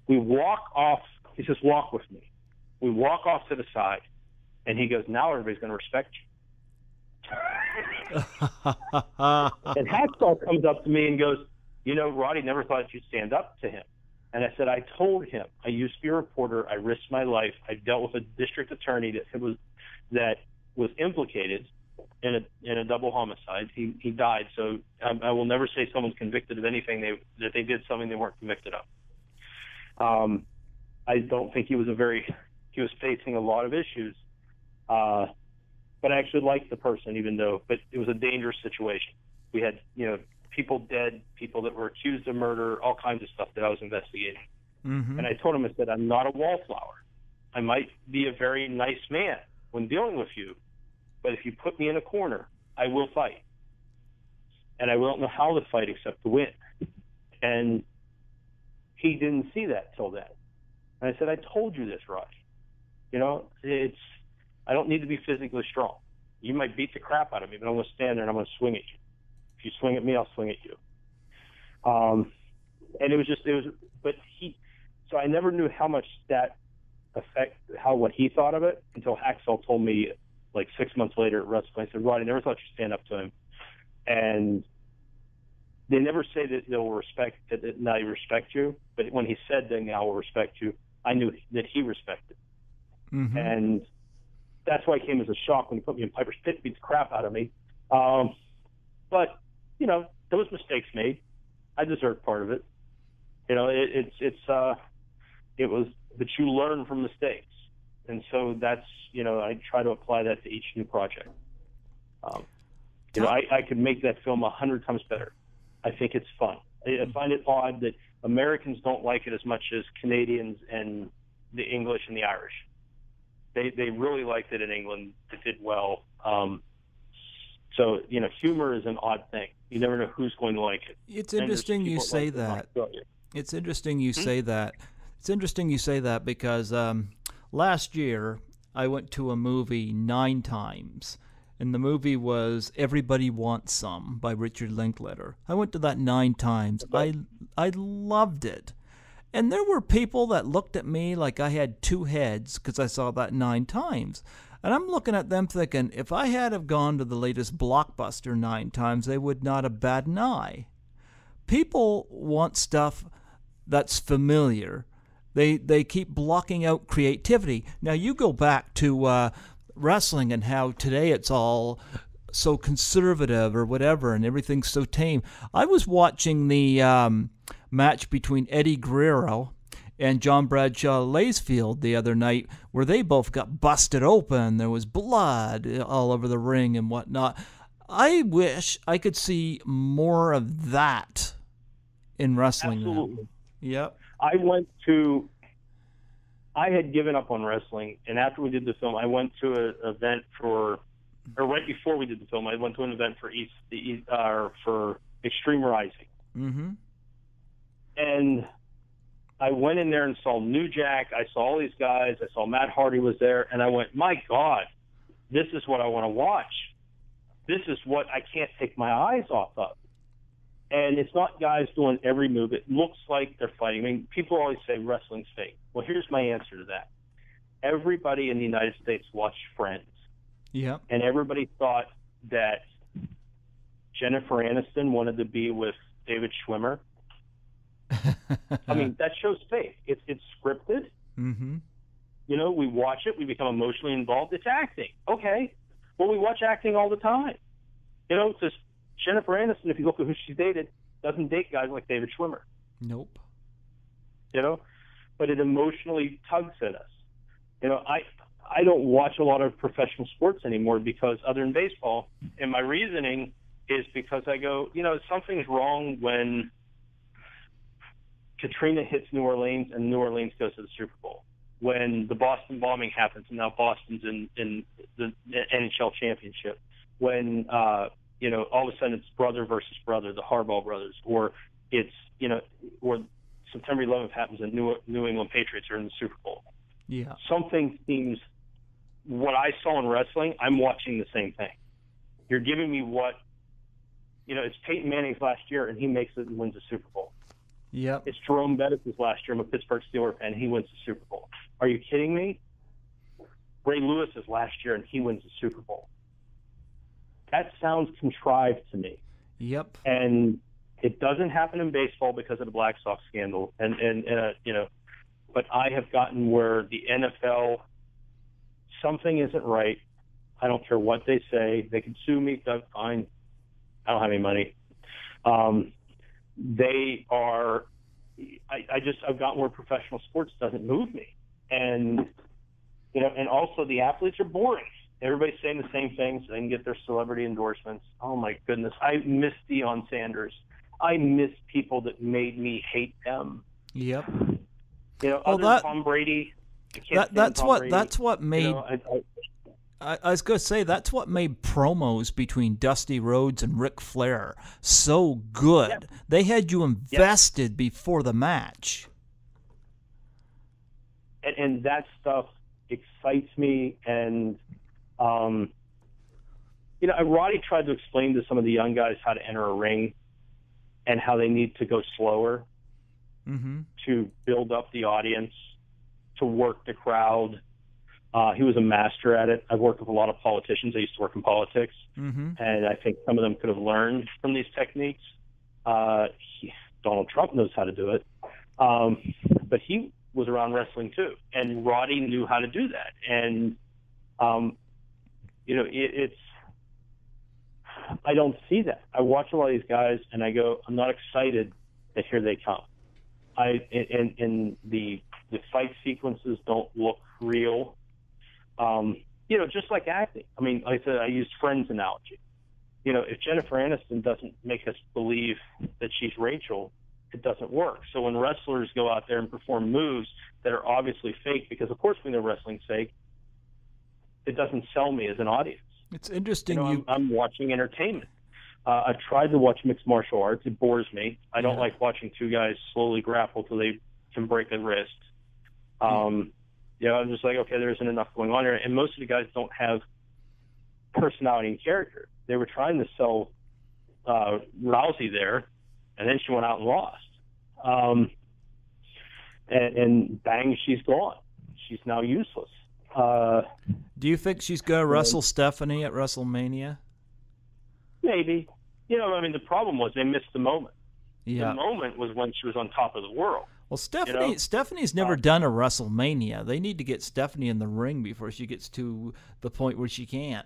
We walk off he says, Walk with me. We walk off to the side and he goes, Now everybody's gonna respect you. *laughs* And Hacksaw comes up to me and goes, You know, Roddy never thought you'd stand up to him. And I said, I told him I used to be a reporter. I risked my life. I dealt with a district attorney that was that was implicated in a in a double homicide. He he died. So I, I will never say someone's convicted of anything they that they did something they weren't convicted of. Um, I don't think he was a very he was facing a lot of issues. Uh, but I actually liked the person, even though, but it was a dangerous situation. We had, you know, people dead, people that were accused of murder, all kinds of stuff that I was investigating. Mhm. And I told him, I said, I'm not a wallflower. I might be a very nice man when dealing with you, but if you put me in a corner, I will fight. And I won't know how to fight except to win. And he didn't see that till then. And I said, I told you this, Roddy. You know, it's I don't need to be physically strong. You might beat the crap out of me, but I'm going to stand there and I'm going to swing at you. If you swing at me, I'll swing at you. Um, and it was just it was. But he, so I never knew how much that affect how what he thought of it until Hacksaw told me like six months later at wrestling. I said, Rod, I never thought you'd stand up to him, and they never say that they'll respect that now you respect you, but when he said that now will respect you, I knew that he respected, Mm-hmm. and that's why it came as a shock when he put me in Piper's Pit, beat the crap out of me. Um, but you know, there was mistakes made. I deserved part of it. You know, it, it's it's uh, it was, that you learn from mistakes, and so that's you know I try to apply that to each new project. Um, you know, I, I could make that film a hundred times better. I think it's fun. I, I find it odd that Americans don't like it as much as Canadians and the English and the Irish. They they really liked it in England. It did well. Um, so you know, humor is an odd thing. You never know who's going to like it. It's interesting you say like that. It's interesting you Hmm? say that. It's interesting you say that because um, last year I went to a movie nine times, and the movie was Everybody Wants Some by Richard Linklater. I went to that nine times. I I loved it, and there were people that looked at me like I had two heads because I saw that nine times. And I'm looking at them thinking, if I had have gone to the latest blockbuster nine times, they would not have bat an eye people want stuff that's familiar. They they keep blocking out creativity. Now you go back to uh, wrestling and how today it's all so conservative or whatever, and everything's so tame. I was watching the um, match between Eddie Guerrero and John Bradshaw Layfield the other night, where they both got busted open. There was blood all over the ring and whatnot. I wish I could see more of that in wrestling. now. Absolutely. Yep. I went to. I had given up on wrestling, and after we did the film, I went to an event for, or right before we did the film, I went to an event for East, the East, uh, for Extreme Rising, Mm-hmm. and I went in there and saw New Jack. I saw all these guys. I saw Matt Hardy was there, and I went, my God, this is what I want to watch. This is what I can't take my eyes off of. And it's not guys doing every move. It looks like they're fighting. I mean, people always say wrestling's fake. Well, here's my answer to that. Everybody in the United States watched Friends, Yep. and everybody thought that Jennifer Aniston wanted to be with David Schwimmer. *laughs* I mean, that show's fake. It's it's scripted. mm-hmm. You know, we watch it, we become emotionally involved. It's acting. Okay. Well, we watch acting all the time. You know, it's just Jennifer Aniston, if you look at who she's dated, doesn't date guys like David Schwimmer. Nope. You know, but it emotionally tugs at us. You know, I I don't watch a lot of professional sports anymore because other than baseball, and my reasoning is because I go, you know, something's wrong when Katrina hits New Orleans and New Orleans goes to the Super Bowl. When the Boston bombing happens and now Boston's in, in the NHL championship. When uh, you know all of a sudden it's brother versus brother, the Harbaugh brothers, or it's you know, or September 11th happens and New New England Patriots are in the Super Bowl. Yeah. Something seems. What I saw in wrestling, I'm watching the same thing. You're giving me what, you know, it's Peyton Manning's last year and he makes it and wins the Super Bowl. Yep. It's Jerome Bettis' last year. I'm a Pittsburgh Steeler fan. He wins the Super Bowl. Are you kidding me? Ray Lewis's last year, and he wins the Super Bowl. That sounds contrived to me, Yep. and it doesn't happen in baseball because of the Black Sox scandal. And and uh, you know, but I have gotten where the NFL something isn't right. I don't care what they say. They can sue me. Fine. I don't have any money. Um, they are I, I just I've gotten where professional sports doesn't move me. And you know, and also the athletes are boring. Everybody's saying the same things. They can get their celebrity endorsements. Oh my goodness. I miss Deion Sanders. I miss people that made me hate them. Yep. You know, Well, other that- Tom Brady. That that's Tom what Brady. that's what You made know, I, I, I, was going to say that's what made promos between Dusty Rhodes and Ric Flair so good. Yep. They had you invested before the match. and, and that stuff excites me. And um, you know, Roddy tried to explain to some of the young guys how to enter a ring and how they need to go slower. mm-hmm. to build up the audience, to work the crowd. Uh, he was a master at it. I've worked with a lot of politicians. I used to work in politics, mm-hmm. and I think some of them could have learned from these techniques. Uh, he, Donald Trump knows how to do it, um, but he was around wrestling too, and Roddy knew how to do that. And um, you know, it, it's I don't see that. I watch a lot of these guys, and I go, I'm not excited that here they come. I and, and the the fight sequences don't look real. Um, you know, just like acting. I mean, like I said, I used Friends analogy. You know, if Jennifer Aniston doesn't make us believe that she's Rachel, it doesn't work. So when wrestlers go out there and perform moves that are obviously fake, because of course we know wrestling's fake, it doesn't sell me as an audience. It's interesting. You know, you... I'm, I'm, watching entertainment. Uh, I tried to watch mixed martial arts. It bores me. I don't yeah. like watching two guys slowly grapple till they can break a wrist. Um, you know, I'm just like, okay, there isn't enough going on here. And most of the guys don't have personality and character. They were trying to sell uh, Rousey there, and then she went out and lost. Um, and, and bang, she's gone. She's now useless. Uh, Do you think she's going to wrestle Stephanie at WrestleMania? Maybe. You know, I mean, the problem was they missed the moment. Yeah. The moment was when she was on top of the world. Well, Stephanie, you know? Stephanie's never uh, done a WrestleMania. They need to get Stephanie in the ring before she gets to the point where she can't.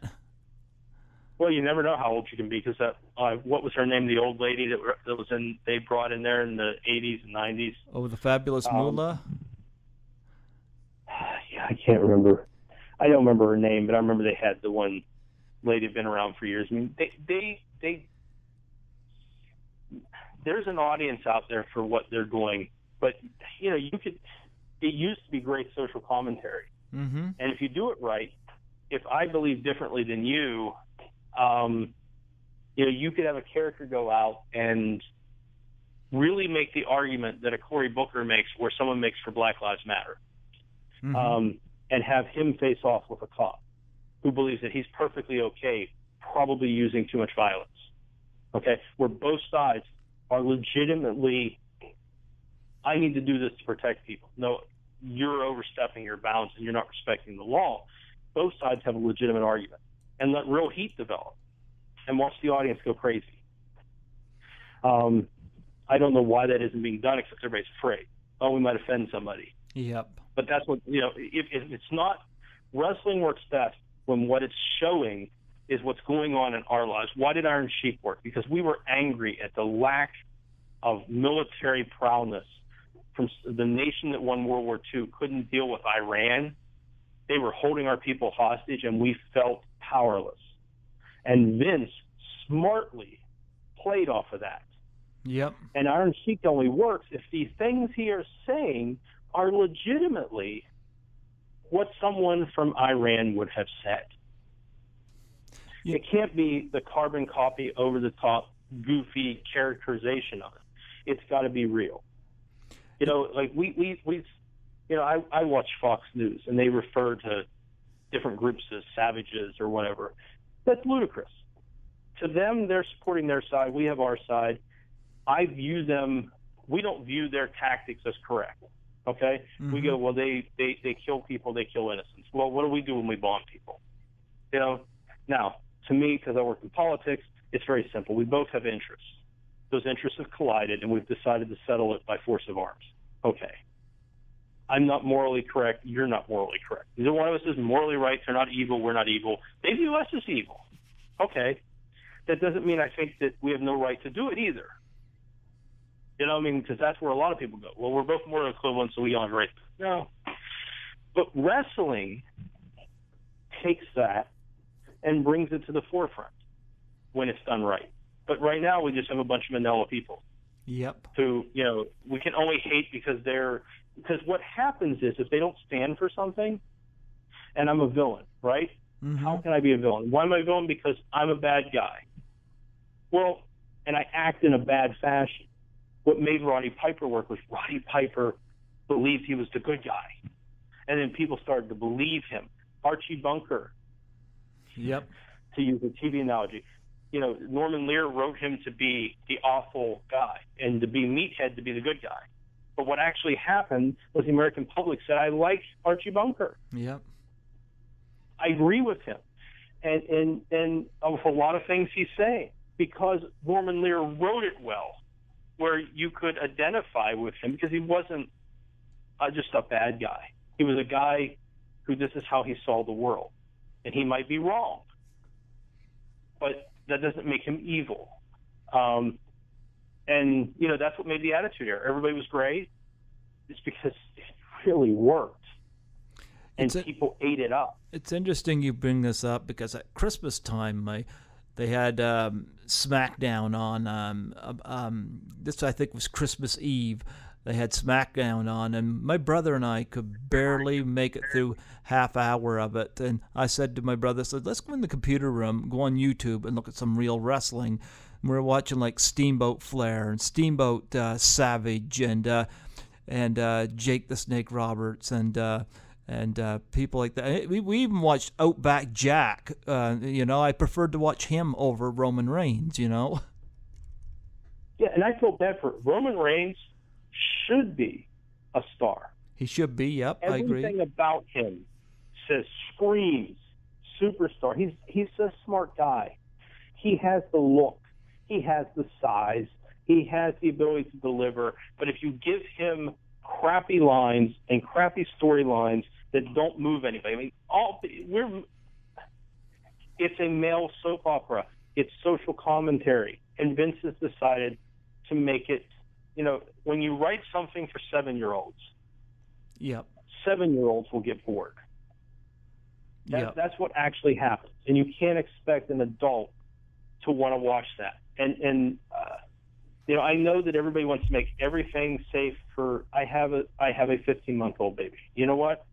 Well, you never know how old she can be because that uh, what was her name? The old lady that, that was in they brought in there in the 80s and 90s. Oh, the fabulous um, Moolah. I can't remember. I don't remember her name, but I remember they had the one lady been around for years. I mean, they they they. There's an audience out there for what they're doing, but you know, you could. It used to be great social commentary, mm-hmm. and if you do it right, if I believe differently than you, um, you know, you could have a character go out and really make the argument that a Cory Booker makes, or someone makes for Black Lives Matter, mm-hmm. um, and have him face off with a cop who believes that he's perfectly okay, probably using too much violence. Okay, where both sides are legitimately, I need to do this to protect people. No, you're overstepping your bounds and you're not respecting the law. Both sides have a legitimate argument and let real heat develop and watch the audience go crazy. Um, I don't know why that isn't being done, except everybody's afraid. Oh, we might offend somebody. Yep. But that's what you know. If, if it's not wrestling works best when what it's showing is what's going on in our lives. Why did Iron Sheik work? Because we were angry at the lack of military prowess from the nation that won World War II couldn't deal with Iran. They were holding our people hostage, and we felt powerless. And Vince smartly played off of that. Yep. And Iron Sheik only works if these things he is saying are legitimately what someone from Iran would have said. Yeah. It can't be the carbon copy, over the top, goofy characterization of it. It's got to be real. You know, like we we we, you know, I I watch Fox News and they refer to different groups as savages or whatever. That's ludicrous. To them, they're supporting their side. We have our side. I view them. We don't view their tactics as correct. Okay, mm-hmm. we go well. They they they kill people. They kill innocents. Well, what do we do when we bomb people? You know. Now, to me, because I work in politics, it's very simple. We both have interests. Those interests have collided, and we've decided to settle it by force of arms. Okay. I'm not morally correct. You're not morally correct. Neither one of us is morally right. They're not evil. We're not evil. They view us as evil. Okay. That doesn't mean I think that we have no right to do it either. You know, I mean, because that's where a lot of people go. Well, we're both moral equivalent, so we all have rights. No. But wrestling takes that and brings it to the forefront when it's done right. But right now, we just have a bunch of vanilla people. Yep. Who, you know, we can only hate because they're because what happens is if they don't stand for something, and I'm a villain, right? Mm-hmm. How can I be a villain? Why am I a villain? Because I'm a bad guy. Well, and I act in a bad fashion. What made Roddy Piper work was Roddy Piper believed he was the good guy, and then people started to believe him. Archie Bunker. Yep. To use a TV analogy, you know, Norman Lear wrote him to be the awful guy and to be Meathead to be the good guy But what actually happened was the American public said, I like Archie Bunker. Yep. I agree with him. And, and, and um, of a lot of things he's saying because Norman Lear wrote it well, where you could identify with him because he wasn't uh, just a bad guy. He was a guy who this is how he saw the world. And he might be wrong, but that doesn't make him evil. Um, and, you know, that's what made the Attitude Era. Everybody was great. It's because it really worked. And a- people ate it up. It's interesting you bring this up because at Christmas time, my they had um, SmackDown on. Um, um, this I think was Christmas Eve. They had SmackDown on, and my brother and I could barely make it through half hour of it. And I said to my brother, I said, "Let's go in the computer room, go on YouTube, and look at some real wrestling." And we were watching like Steamboat Flair and Steamboat uh, Savage and uh, and uh, Jake the Snake Roberts and uh, and uh, people like that. We, we even watched Outback Jack. Uh, you know, I preferred to watch him over Roman Reigns. You know. Yeah, and I feel bad for Roman Reigns should be a star. He should be. Yep, I agree. Everything about him says screams superstar. He's he's a smart guy. He has the look. He has the size. He has the ability to deliver. But if you give him crappy lines and crappy storylines that don't move anybody, I mean, all we're it's a male soap opera. It's social commentary, and Vince has decided to make it. You know, when you write something for seven-year-olds, Yep. seven-year-olds will get bored. That, Yep. That's what actually happens, and you can't expect an adult to want to watch that. And and uh, you know, I know that everybody wants to make everything safe for. I have a I have a 15-month-old baby. You know what?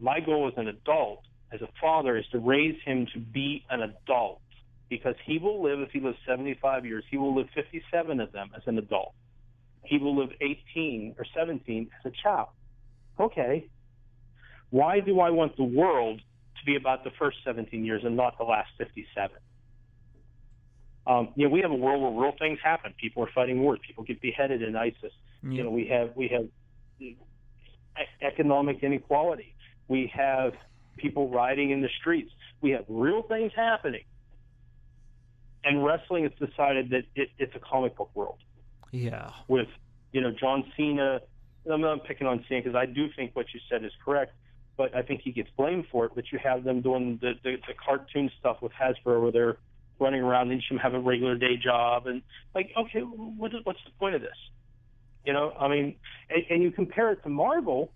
My goal as an adult, as a father, is to raise him to be an adult because he will live if he lives 75 years. He will live 57 of them as an adult. He will live 18 or 17 as a child. Okay, why do I want the world to be about the first 17 years and not the last 57? Um, you know, we have a world where real things happen. People are fighting wars. People get beheaded in ISIS. You know, we have we have economic inequality. We have people rioting in the streets. We have real things happening. And wrestling has decided that it, it's a comic book world Yeah. with you know John Cena. I'm not picking on Cena because I do think what you said is correct, but I think he gets blamed for it. But you have them doing the the, the cartoon stuff with Hasbro where they're running around and should have a regular day job and like okay, what what's the point of this? You know, I mean, and, and you compare it to Marvel,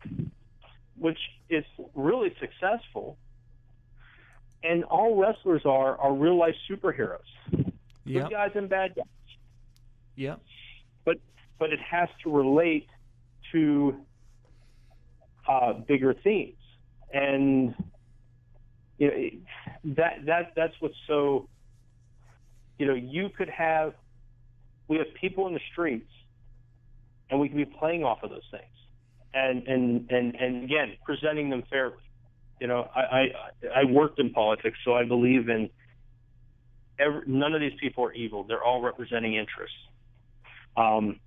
which is really successful, and all wrestlers are are real life superheroes, good guys and bad guys. Yep. but but it has to relate to uh, bigger themes, and you know it- that that that's what's so. You know, you could have we have people in the streets, and we could be playing off of those things, and and and and again presenting them fairly. You know, I I, I worked in politics, so I believe in. Every, none of these people are evil. They're all representing interests. Um,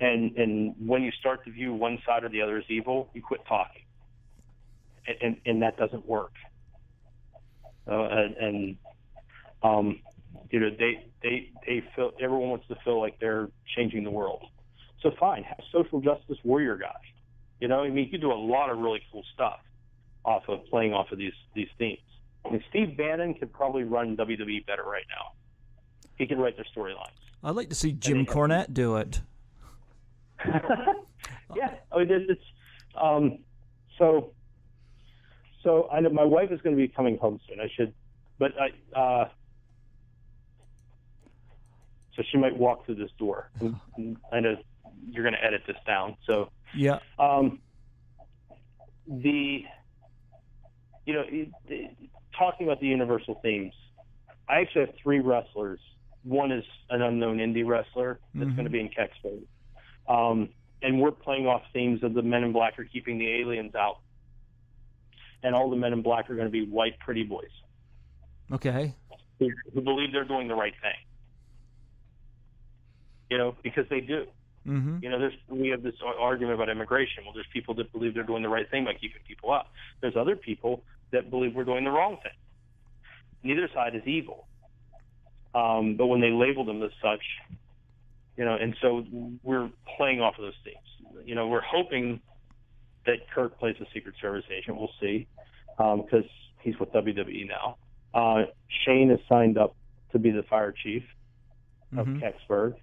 and and when you start to view one side or the other as evil, you quit talking, and and, and that doesn't work. Uh, and, and um, you know they they they feel everyone wants to feel like they're changing the world. So fine, have social justice warrior guy. You know, I mean, you can do a lot of really cool stuff off of playing off of these these themes. I mean, Steve Bannon could probably run WWE better right now. He can write their storylines. I'd like to see Jim Cornette do it. *laughs* yeah, I mean, it's, it's um, so so I know my wife is going to be coming home soon. I should, but I uh, so she might walk through this door. *sighs* I know you're going to edit this down, so Yeah. um, the you know it, it, talking about the universal themes. I actually have three wrestlers. One is an unknown indie wrestler that's Mhm. going to be in Kecksburg. Um, and we're playing off themes of the Men in Black are keeping the aliens out, and all the Men in Black are going to be white pretty boys Okay. who, who believe they're doing the right thing. You know, because they do. Mm-hmm. You know, there's we have this argument about immigration. Well, there's people that believe they're doing the right thing by keeping people out. There's other people that believe we're doing the wrong thing. Neither side is evil, um, but when they label them as such, you know, and so we're playing off of those themes. You know, we're hoping that Kurt plays a Secret Service agent. We'll see, because um, he's with WWE now. Uh, Shane is signed up to be the fire chief of mm-hmm. Kecksburg,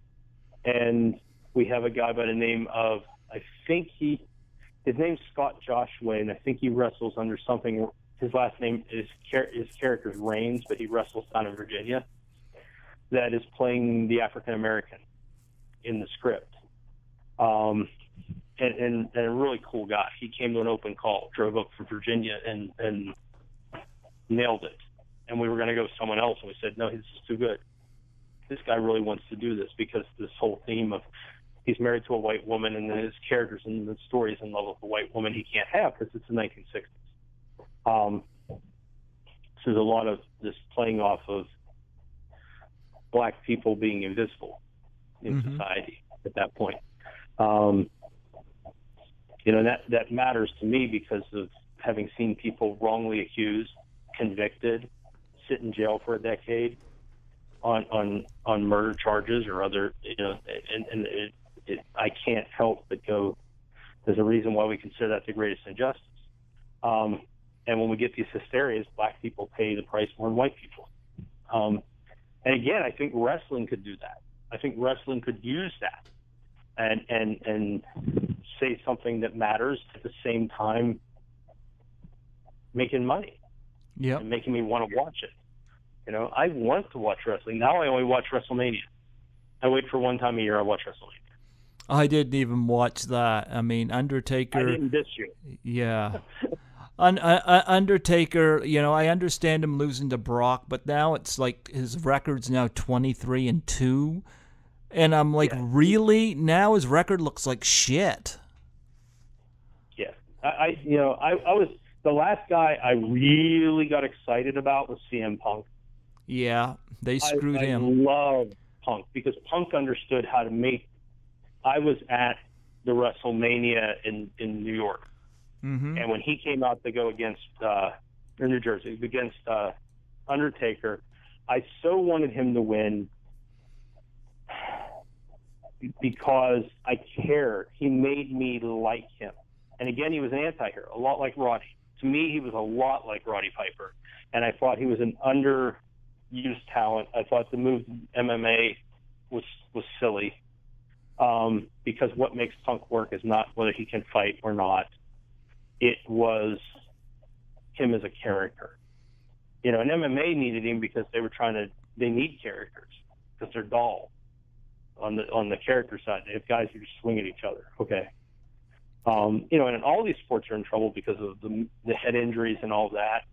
and we have a guy by the name of I think he his name's Scott Joshua, and I think he wrestles under something. His last name is his character's Reigns, but he wrestles down in Virginia. That is playing the African American in the script, um, and, and, and a really cool guy. He came to an open call, drove up from Virginia, and and nailed it. And we were going to go with someone else, and we said, no, is too good. This guy really wants to do this because this whole theme of he's married to a white woman, and then his characters in the story is in love with a white woman he can't have because it's the 1960s. Um, so there's a lot of this playing off of black people being invisible in mm-hmm. society at that point. Um, you know that that matters to me because of having seen people wrongly accused, convicted, sit in jail for a decade on on on murder charges or other you know and, and it, it, I can't help but go. There's a reason why we consider that the greatest injustice. Um, and when we get these hysterias, black people pay the price more than white people. Um, and again, I think wrestling could do that. I think wrestling could use that and and and say something that matters at the same time making money. Yeah. And making me want to watch it. You know, I want to watch wrestling. Now I only watch WrestleMania. I wait for one time a year I watch WrestleMania. I didn't even watch that. I mean, Undertaker. I didn't diss you. Yeah. *laughs* Un, uh, uh, Undertaker, you know, I understand him losing to Brock, but now it's like his record's now 23 and 2. And I'm like, yeah. really? Now his record looks like shit. Yeah. I, I you know, I, I was the last guy I really got excited about was CM Punk. Yeah, they screwed I, him. I love Punk because Punk understood how to make I was at the WrestleMania in in New York, mm-hmm. and when he came out to go against uh, in New Jersey against uh, Undertaker, I so wanted him to win because I cared. He made me like him, and again, he was an anti-hero, a lot like Roddy. To me, he was a lot like Roddy Piper, and I thought he was an underused talent. I thought the move MMA was was silly um, because what makes Punk work is not whether he can fight or not. It was him as a character. You know, and MMA needed him because they were trying to. They need characters because they're dull on the on the character side. They have guys who just swing at each other. Okay. Um, you know, and all these sports are in trouble because of the the head injuries and all that.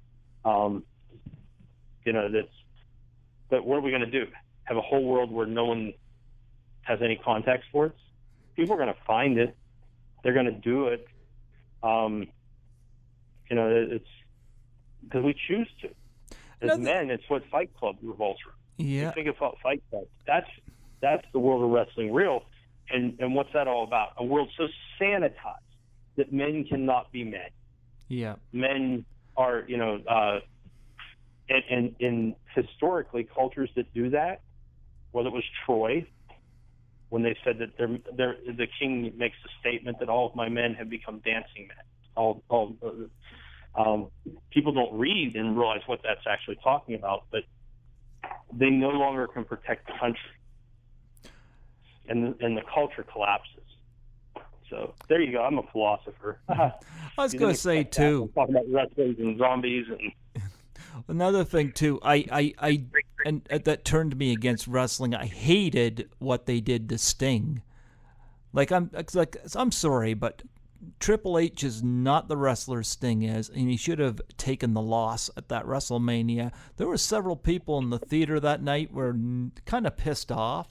Um, you know, that's. But what are we going to do? Have a whole world where no one has any contact sports, people are going to find it. They're going to do it. Um, you know, it's because we choose to. As men, it's what Fight Club revolves around. Yeah. You think about Fight Club. That's that's the world of wrestling real. And and what's that all about? A world so sanitized that men cannot be men. Yeah. Men are, you know, uh, and, and in historically cultures that do that, whether it was Troy, when they said that they're, they're, the king makes a statement that all of my men have become dancing men. All, all um, people don't read and realize what that's actually talking about, but they no longer can protect the country, and and the culture collapses. So there you go. I'm a philosopher. *laughs* I was going to say too. Talking about wrestlers and zombies and Another thing too, I, I, I, and uh, that turned me against wrestling. I hated what they did to Sting. Like I'm, like I'm sorry, but Triple H is not the wrestler Sting is, and he should have taken the loss at that WrestleMania. There were several people in the theater that night were kind of pissed off.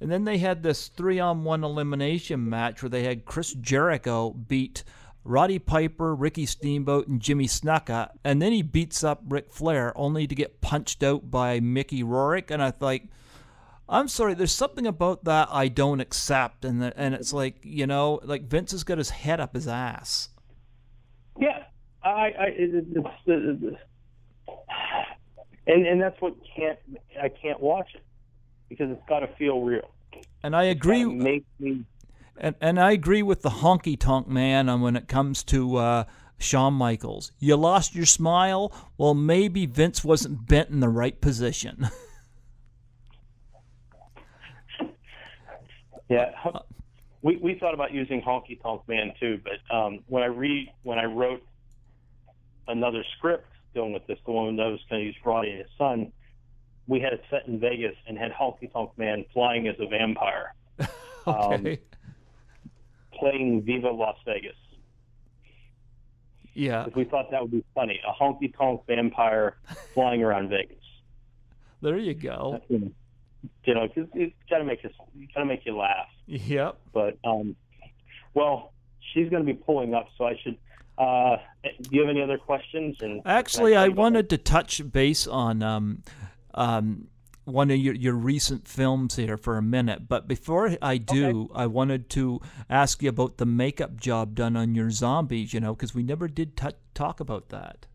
And then they had this three-on-one elimination match where they had Chris Jericho beat Roddy Piper, Ricky Steamboat, and Jimmy Snuka, and then he beats up Ric Flair only to get punched out by Mickey Rourke. And I thought, I'm sorry. There's something about that I don't accept, and the, and it's like you know, like Vince has got his head up his ass. Yeah, I, I it, it's, it's, and and that's what can't I can't watch it because it's got to feel real. And I agree. Me. And and I agree with the honky tonk man on when it comes to uh, Shawn Michaels. You lost your smile. Well, maybe Vince wasn't bent in the right position. *laughs* yeah, we we thought about using honky tonk man too, but um, when I read when I wrote another script dealing with this, the one that was going to use Roddy and his son, we had it set in Vegas and had Honky Tonk Man flying as a vampire. *laughs* okay. Um, playing Viva Las Vegas. Yeah. We thought that would be funny. A honky tonk vampire *laughs* flying around Vegas. There you go. You know, cause it's got to make us, got to make you laugh. Yep. But um, well, she's going to be pulling up, so I should uh, do you have any other questions? And Actually, I, I wanted to touch base on um, um, one of your, your recent films here for a minute. But before I do, okay. I wanted to ask you about the makeup job done on your zombies, you know, because we never did t- talk about that.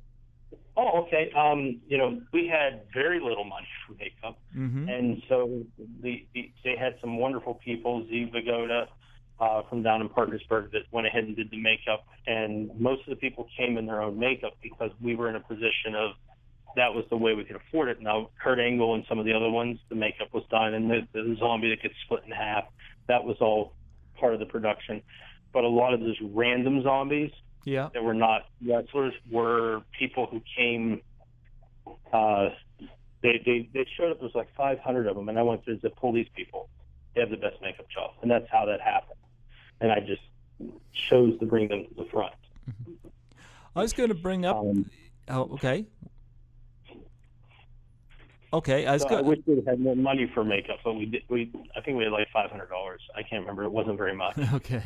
Oh, okay. Um, you know, we had very little money for makeup, mm-hmm. and so the, the, they had some wonderful people, Z Vagoda, uh, from down in Parkersburg that went ahead and did the makeup. And most of the people came in their own makeup because we were in a position of that was the way we could afford it. Now, Kurt Angle and some of the other ones, the makeup was done, and the, the zombie that gets split in half, that was all part of the production. But a lot of those random zombies yeah. that were not wrestlers were people who came. Uh, they, they they showed up. There was like 500 of them, and I went to pull these people. They have the best makeup job, and that's how that happened and I just chose to bring them to the front. I was going to bring up. Um, oh, okay. Okay, I was so going. I wish we had more money for makeup, but we did. We I think we had like five hundred dollars. I can't remember. It wasn't very much. *laughs* okay.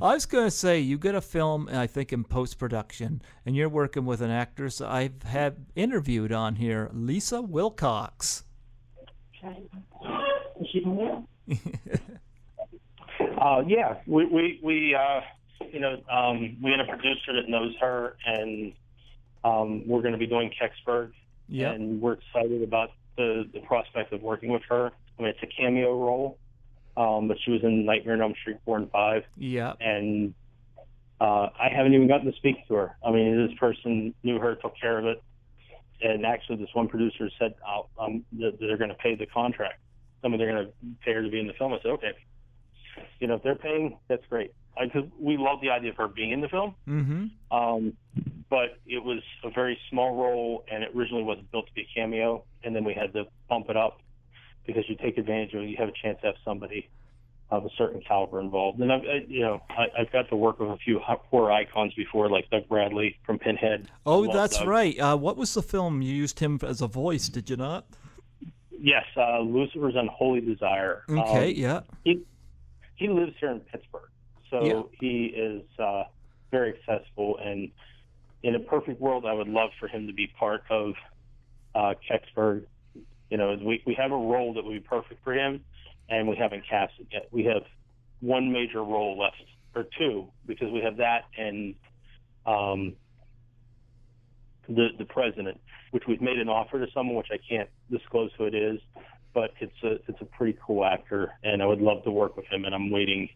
I was going to say you get a film, I think in post production, and you're working with an actress I've had interviewed on here, Lisa Wilcox. Is she *laughs* Uh, yeah, we we, we uh, you know um, we had a producer that knows her, and um, we're going to be doing Kecksburg, yep. and we're excited about the the prospect of working with her. I mean, it's a cameo role, um, but she was in Nightmare on Elm Street four and five. Yeah, and uh, I haven't even gotten to speak to her. I mean, this person knew her, took care of it, and actually, this one producer said oh, um, they're going to pay the contract. I mean, they're going to pay her to be in the film. I said, okay you know, if they're paying, that's great. Because we love the idea of her being in the film. Mm-hmm. Um, but it was a very small role, and it originally wasn't built to be a cameo. And then we had to bump it up because you take advantage of it. You have a chance to have somebody of a certain caliber involved. And I've, I, you know, I, I've got to work with a few horror icons before, like Doug Bradley from Pinhead. Oh, that's Doug. right. Uh, what was the film you used him as a voice? Did you not? Yes, uh, Lucifer's Unholy Desire. Okay, um, yeah. He, he lives here in Pittsburgh, so yeah. he is uh, very accessible. And in a perfect world, I would love for him to be part of uh, Kecksburg. You know, we we have a role that would be perfect for him, and we haven't cast it yet. We have one major role left, or two, because we have that and um, the the president, which we've made an offer to someone, which I can't disclose who it is, but it's a it's a pretty cool actor, and I would love to work with him. And I'm waiting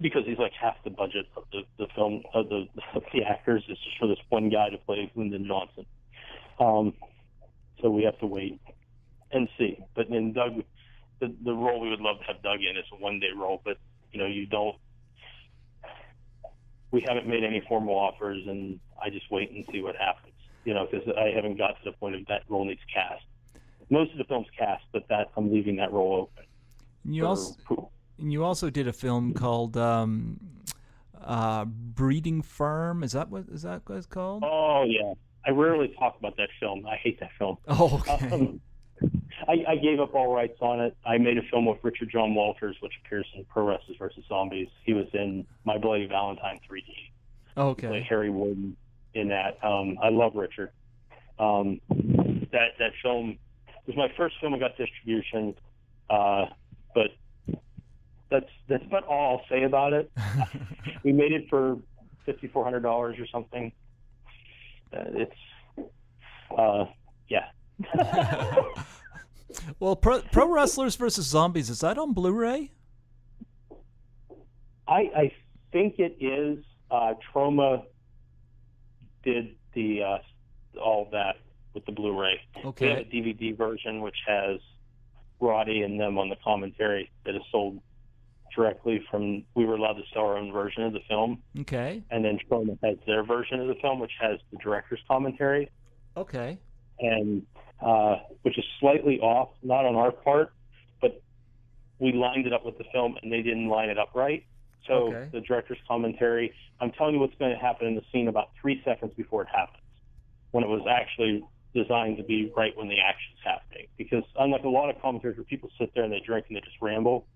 because he's like half the budget of the the film of the of the actors. It's just for this one guy to play Lyndon Johnson. Um, so we have to wait and see. But then Doug, the the role we would love to have Doug in is a one day role, but you know you don't. We haven't made any formal offers, and I just wait and see what happens. You know, because I haven't got to the point of that role needs cast most of the film's cast, but that I'm leaving that role open. You also and you also did a film called um, uh, Breeding Farm. Is that what is that what it's called? Oh yeah, I rarely talk about that film. I hate that film. Oh *laughs* okay. Um, I, I gave up all rights on it. I made a film with Richard John Walters, which appears in Pro Wrestlers vs Zombies. He was in My Bloody Valentine 3D. Okay. He Harry Warden in that. Um, I love Richard. Um, that that film was my first film. I got distribution, uh, but that's that's about all I'll say about it. *laughs* we made it for fifty four hundred dollars or something. Uh, it's uh, yeah. *laughs* well, pro, pro wrestlers versus zombies is that on Blu-ray? I I think it is. Uh, Troma did the uh, all that with the Blu-ray. Okay. We have a DVD version which has Roddy and them on the commentary that is sold directly from. We were allowed to sell our own version of the film, Okay. and then Troma has their version of the film, which has the director's commentary, Okay. and uh, which is slightly off, not on our part, but we lined it up with the film, and they didn't line it up right. So Okay. the director's commentary, I'm telling you what's going to happen in the scene about three seconds before it happens, when it was actually designed to be right when the action's happening. Because unlike a lot of commentaries where people sit there and they drink and they just ramble,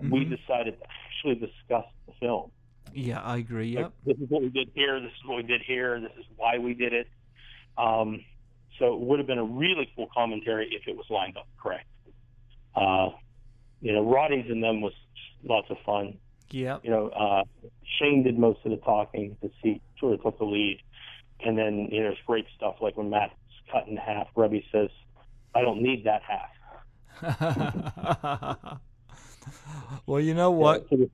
we Mhm. decided to actually discuss the film. Yeah, I agree. Yep. Like, this is what we did here. This is what we did here. This is why we did it. Um, so it would have been a really cool commentary if it was lined up correct. Uh, you know, Roddy's in them was lots of fun. Yep. You know, uh, Shane did most of the talking. The seat sort of took the lead, and then you know, there's great stuff like when Matt's cut in half. Reby says, "I don't need that half." *laughs* well, you know what? Yeah,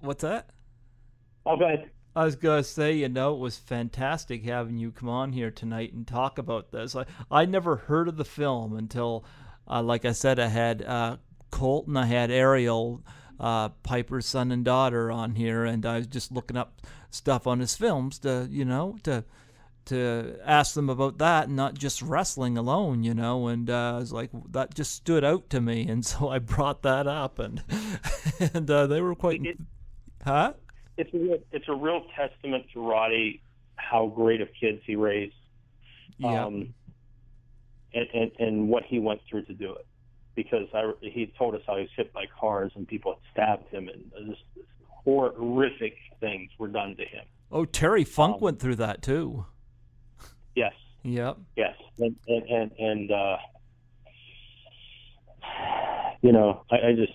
What's that? oh, go ahead. I was gonna say, you know, it was fantastic having you come on here tonight and talk about this. I I never heard of the film until, uh, like I said, I had uh, Colton, I had Ariel, uh, Piper's son and daughter on here, and I was just looking up stuff on his films to, you know, to to ask them about that and not just wrestling alone, you know. And uh, I was like, that just stood out to me, and *laughs* so I brought that up, and *laughs* and uh, they were quite, It- huh? it's a real, it's a real testament to Roddy how great of kids he raised, Yeah. um, and, and and what he went through to do it. Because I, he told us how he was hit by cars and people had stabbed him, and just horrific things were done to him. Oh, Terry Funk Um, went through that too. Yes, Yep. yes, and and and, and uh, you know, I, I just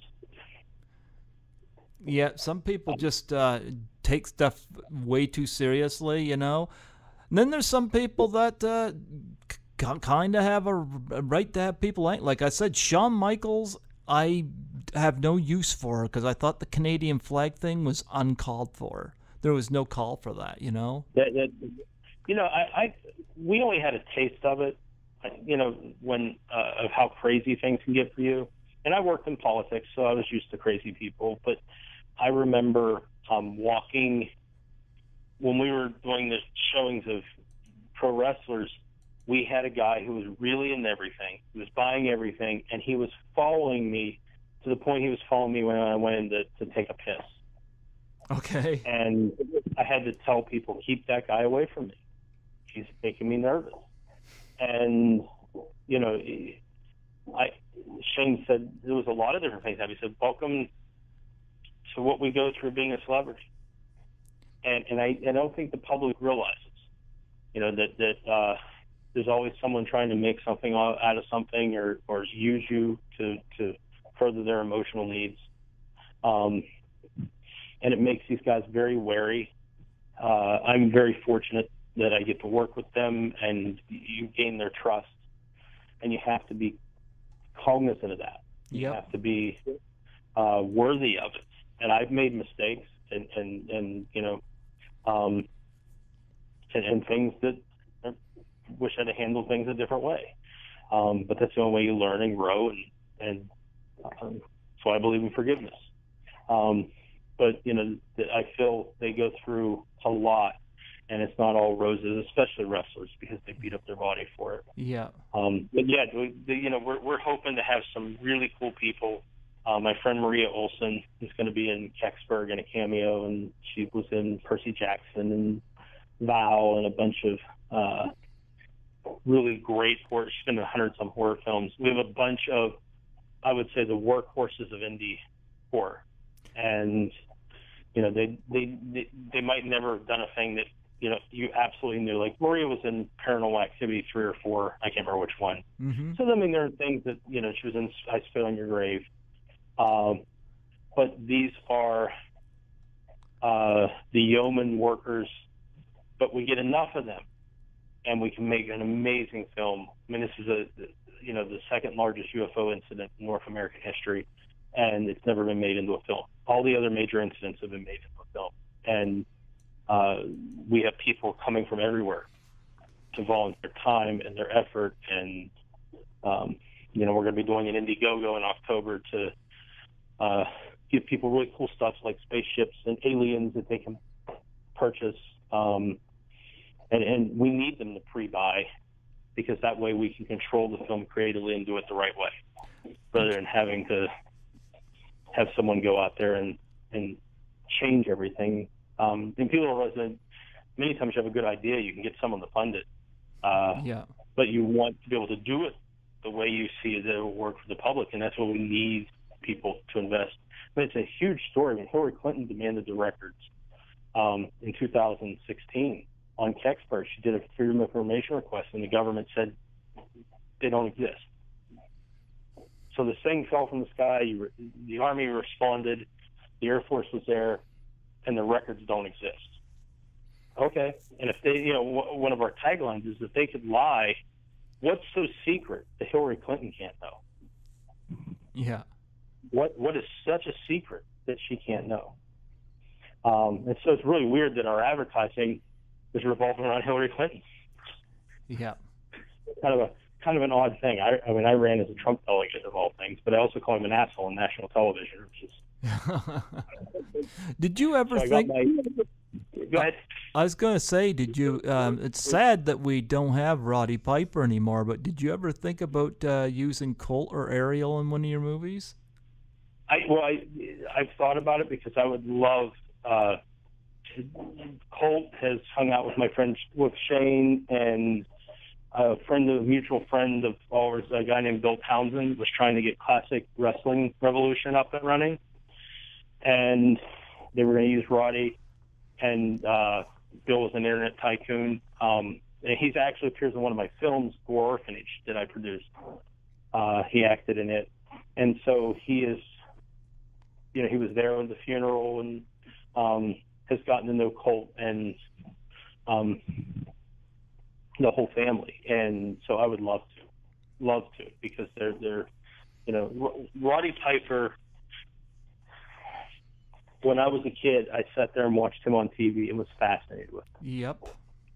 Yeah, some people just uh, take stuff way too seriously, you know. And then there's some people that uh, k- kind of have a, r- a right to have people ang- like I said, Shawn Michaels. I have no use for because I thought the Canadian flag thing was uncalled for. There was no call for that, you know. that, that you know, I, I we only had a taste of it, you know, when uh, of how crazy things can get for you. And I worked in politics, so I was used to crazy people. But I remember um, walking when we were doing the showings of pro wrestlers. We had a guy who was really into everything. He was buying everything, and he was following me to the point he was following me when I went in to, to take a piss Okay. and I had to tell people keep that guy away from me. He's making me nervous. And you know, I Shane said there was a lot of different things. He said, "Welcome to what we go through being a celebrity." And and I, I don't think the public realizes, you know, that that uh, there's always someone trying to make something out out of something or or use you to to further their emotional needs. Um, and it makes these guys very wary. Uh, I'm very fortunate that I get to work with them, and you gain their trust, and you have to be cognizant of that. You Yep. have to be uh, worthy of it. And I've made mistakes, and and and you know, um, and, and things that I wish I'd have handled things a different way. Um, but that's the only way you learn and grow, and and um, why I believe in forgiveness. Um, but you know, I feel they go through a lot, and it's not all roses, especially wrestlers because they beat up their body for it. Yeah. Um, but yeah, we, the, you know, we're we're hoping to have some really cool people. Uh, my friend Maria Olsen is going to be in Kecksburg in a cameo, and she was in Percy Jackson and Val and a bunch of uh, really great horror. She's been in a hundred some horror films. We have a bunch of, I would say, the workhorses of indie horror, and you know, they they they, they might never have done a thing that you know, you absolutely knew. Like Maria was in Paranormal Activity three or four. I can't remember which one. Mm-hmm. So I mean, there are things that you know she was in. I Spit on Your Grave, um, but these are uh, the yeoman workers. But we get enough of them, and we can make an amazing film. I mean, this is a you know the second largest UFO incident in North American history, and it's never been made into a film. All the other major incidents have been made into a film, and uh, we have people coming from everywhere to volunteer time and their effort. And, um, you know, we're going to be doing an Indiegogo in October to uh, give people really cool stuff like spaceships and aliens that they can purchase. Um, and, and we need them to pre-buy because that way we can control the film creatively and do it the right way rather than having to have someone go out there and, and change everything um, and people realize that many times you have a good idea, you can get someone to fund it. Uh, yeah. But you want to be able to do it the way you see it will work for the public, and that's what we need people to invest. But it's a huge story. I mean, Hillary Clinton demanded the records um, in 2016 on Kecksburg. She did a freedom of information request, and the government said they don't exist. So the thing fell from the sky. The Army responded. The Air Force was there and the records don't exist. Okay, and if they, you know, w- one of our taglines is that they could lie, what's so secret that Hillary Clinton can't know? Yeah. What What is such a secret that she can't know? Um, and so it's really weird that our advertising is revolving around Hillary Clinton. Yeah. Kind of a kind of an odd thing. I, I mean, I ran as a Trump delegate of all things, but I also call him an asshole on national television, which is *laughs* did you ever so think? My, go ahead. I was going to say, did you? Um, it's sad that we don't have Roddy Piper anymore, but did you ever think about uh, using Colt or Ariel in one of your movies? I well, I I've thought about it because I would love. Uh, Colt has hung out with my friend with Shane and a friend of a mutual friend of ours, a guy named Bill Townsend, was trying to get Classic Wrestling Revolution up and running and they were going to use Roddy. And uh, Bill was an internet tycoon. Um, and he's actually appears in one of my films, Gore Orphanage, that I produced. Uh, he acted in it, and so he is, you know, he was there at the funeral and um, has gotten to know Colt and um, the whole family. And so I would love to, love to, because they're they're, you know, Roddy Piper when I was a kid, I sat there and watched him on TV and was fascinated with him. Yep.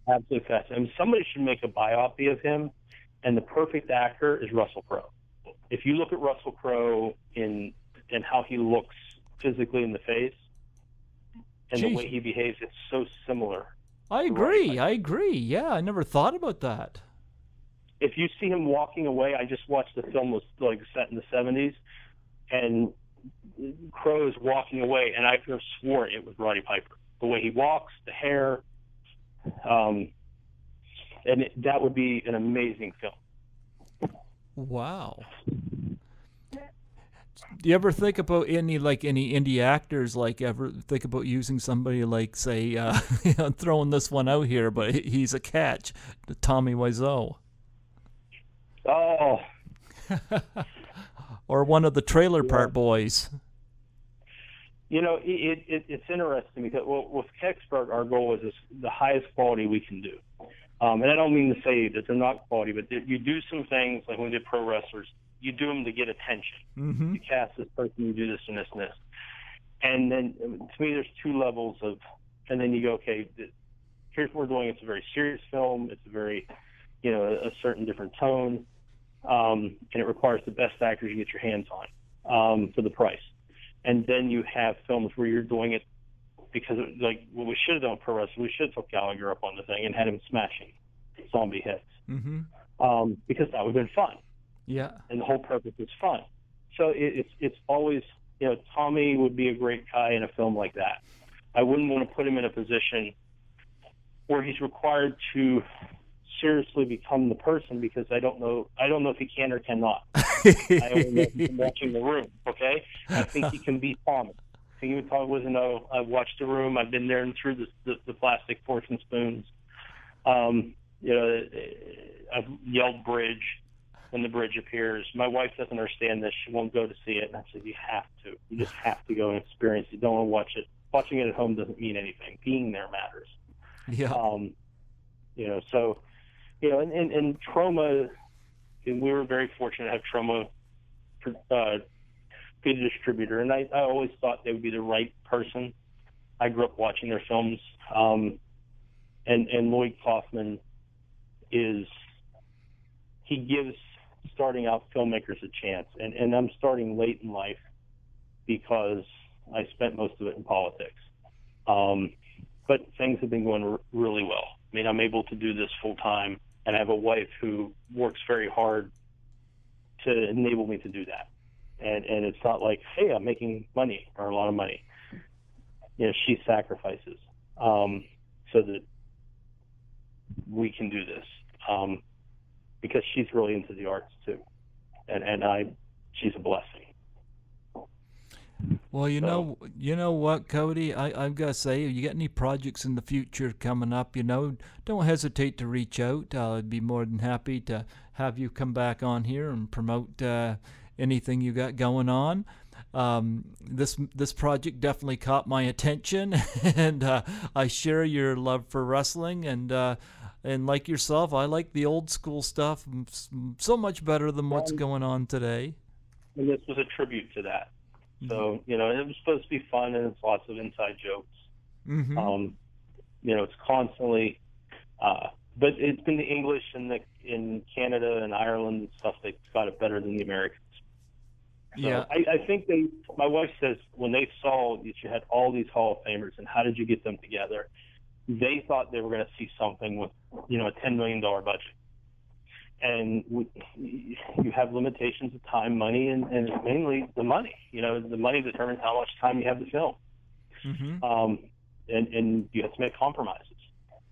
Absolutely fascinated. I mean, somebody should make a biopsy of him, and the perfect actor is Russell Crowe. If you look at Russell Crowe in and how he looks physically in the face and Jeez. the way he behaves, it's so similar. I agree. I agree. Yeah, I never thought about that. If you see him walking away, I just watched the film was like set in the 70s, and Crowe is walking away, and I could have swore it was Roddy Piper. The way he walks, the hair, um, and it, that would be an amazing film. Wow. Do you ever think about any like any indie actors like ever think about using somebody like say uh, *laughs* I'm throwing this one out here, but he's a catch, Tommy Wiseau. Oh. *laughs* or one of the trailer park boys. You know, it, it, it's interesting because well, with Kecksburg, our goal is the highest quality we can do. Um, and I don't mean to say that they're not quality, but you do some things like when we did pro wrestlers, you do them to get attention. Mm-hmm. You cast this person, you do this and this and this. And then to me, there's two levels of, and then you go, okay, here's what we're doing. It's a very serious film. It's a very, you know, a, a certain different tone. Um, and it requires the best actors you get your hands on um, for the price and then you have films where you're doing it because like what we should have done pro wrestling, we should have took Gallagher up on the thing and had him smashing zombie heads mm-hmm. um, because that would have been fun. Yeah, and the whole purpose is fun. So it, it's it's always you know Tommy would be a great guy in a film like that. I wouldn't want to put him in a position where he's required to seriously become the person because I don't know I don't know if he can or cannot. *laughs* I only know from watching the room. Okay, I think he can be Thomas. I think Tommy. Utah was no. I've watched the room. I've been there and through the the, the plastic forks and spoons. Um, you know, I've yelled bridge when the bridge appears. My wife doesn't understand this. She won't go to see it. And I said, you have to. You just have to go and experience it. You don't want to watch it. Watching it at home doesn't mean anything. Being there matters. Yeah. Um, you know, so, you know, and, and, and Troma, and we were very fortunate to have Troma uh, be the distributor. And I, I always thought they would be the right person. I grew up watching their films. Um, and, and Lloyd Kaufman is, he gives starting out filmmakers a chance. And, and I'm starting late in life because I spent most of it in politics. Um, but things have been going r- really well. I mean, I'm able to do this full time, and I have a wife who works very hard to enable me to do that. And and it's not like, hey, I'm making money or a lot of money. You know, she sacrifices um, so that we can do this um, because she's really into the arts too, and and I, she's a blessing. Well, you know, you know what, Cody, I I've got to say, if you got any projects in the future coming up, you know, don't hesitate to reach out. I'd be more than happy to have you come back on here and promote uh, anything you got going on. Um, this this project definitely caught my attention, *laughs* and uh, I share your love for wrestling. And uh, and like yourself, I like the old school stuff so much better than what's going on today. And this was a tribute to that. So you know, it was supposed to be fun, and it's lots of inside jokes. Mm-hmm. Um, you know, it's constantly, uh, but it's been the English in the in Canada and Ireland and stuff that's got it better than the Americans. So Yeah. I, I think they. My wife says when they saw that you had all these Hall of Famers and how did you get them together, they thought they were going to see something with you know a ten million dollar budget. And we, you have limitations of time, money, and, and mainly the money. You know, the money determines how much time you have to film Mm-hmm. um, and and you have to make compromises,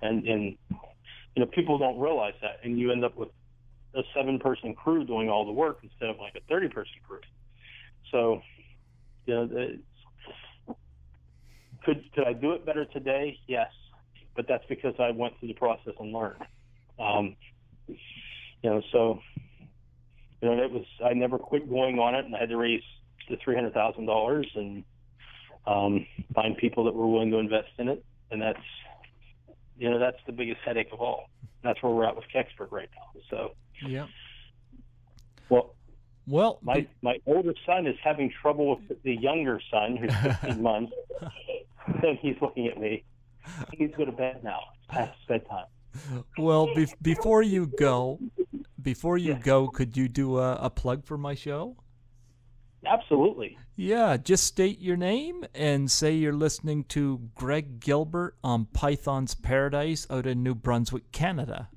and and you know people don't realize that, and you end up with a seven-person crew doing all the work instead of like a thirty-person crew. So, you know, the, could could I do it better today? Yes, but that's because I went through the process and learned. Um, you know, so you know, it was I never quit going on it, and I had to raise the three hundred thousand dollars and um, find people that were willing to invest in it, and that's you know that's the biggest headache of all. That's where we're at with Kecksburg right now. So, Yeah. well, Well, my my older son is having trouble with the younger son who's 15 *laughs* months, and he's looking at me. He's go to bed now. It's past bedtime. well, be- before you go, before you Yeah. go, could you do a, a plug for my show? Absolutely. Yeah, just state your name and say you're listening to Greg Gilbert on Python's Paradise out in New Brunswick, Canada.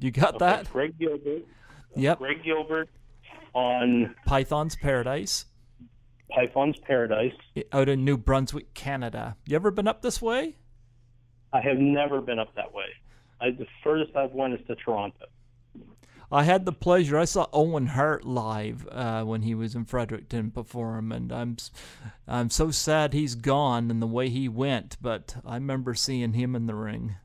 You got Okay, that? Greg Gilbert. Yep. Greg Gilbert on Python's Paradise Python's Paradise. out in New Brunswick, Canada. You ever been up this way? I have never been up that way. I, the furthest I've went is to Toronto. I had the pleasure. I saw Owen Hart live uh, when he was in Fredericton perform, and I'm I'm so sad he's gone and the way he went. But I remember seeing him in the ring.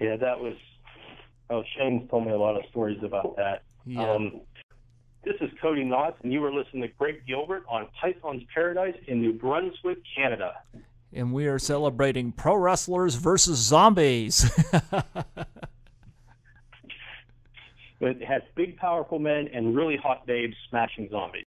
Yeah, that was. Oh, Shane's told me a lot of stories about that. Yeah. Um, this is Cody Knotts, and you were listening to Greg Gilbert on Python's Paradise in New Brunswick, Canada. and we are celebrating pro wrestlers versus zombies. *laughs* It has big, powerful men and really hot babes smashing zombies.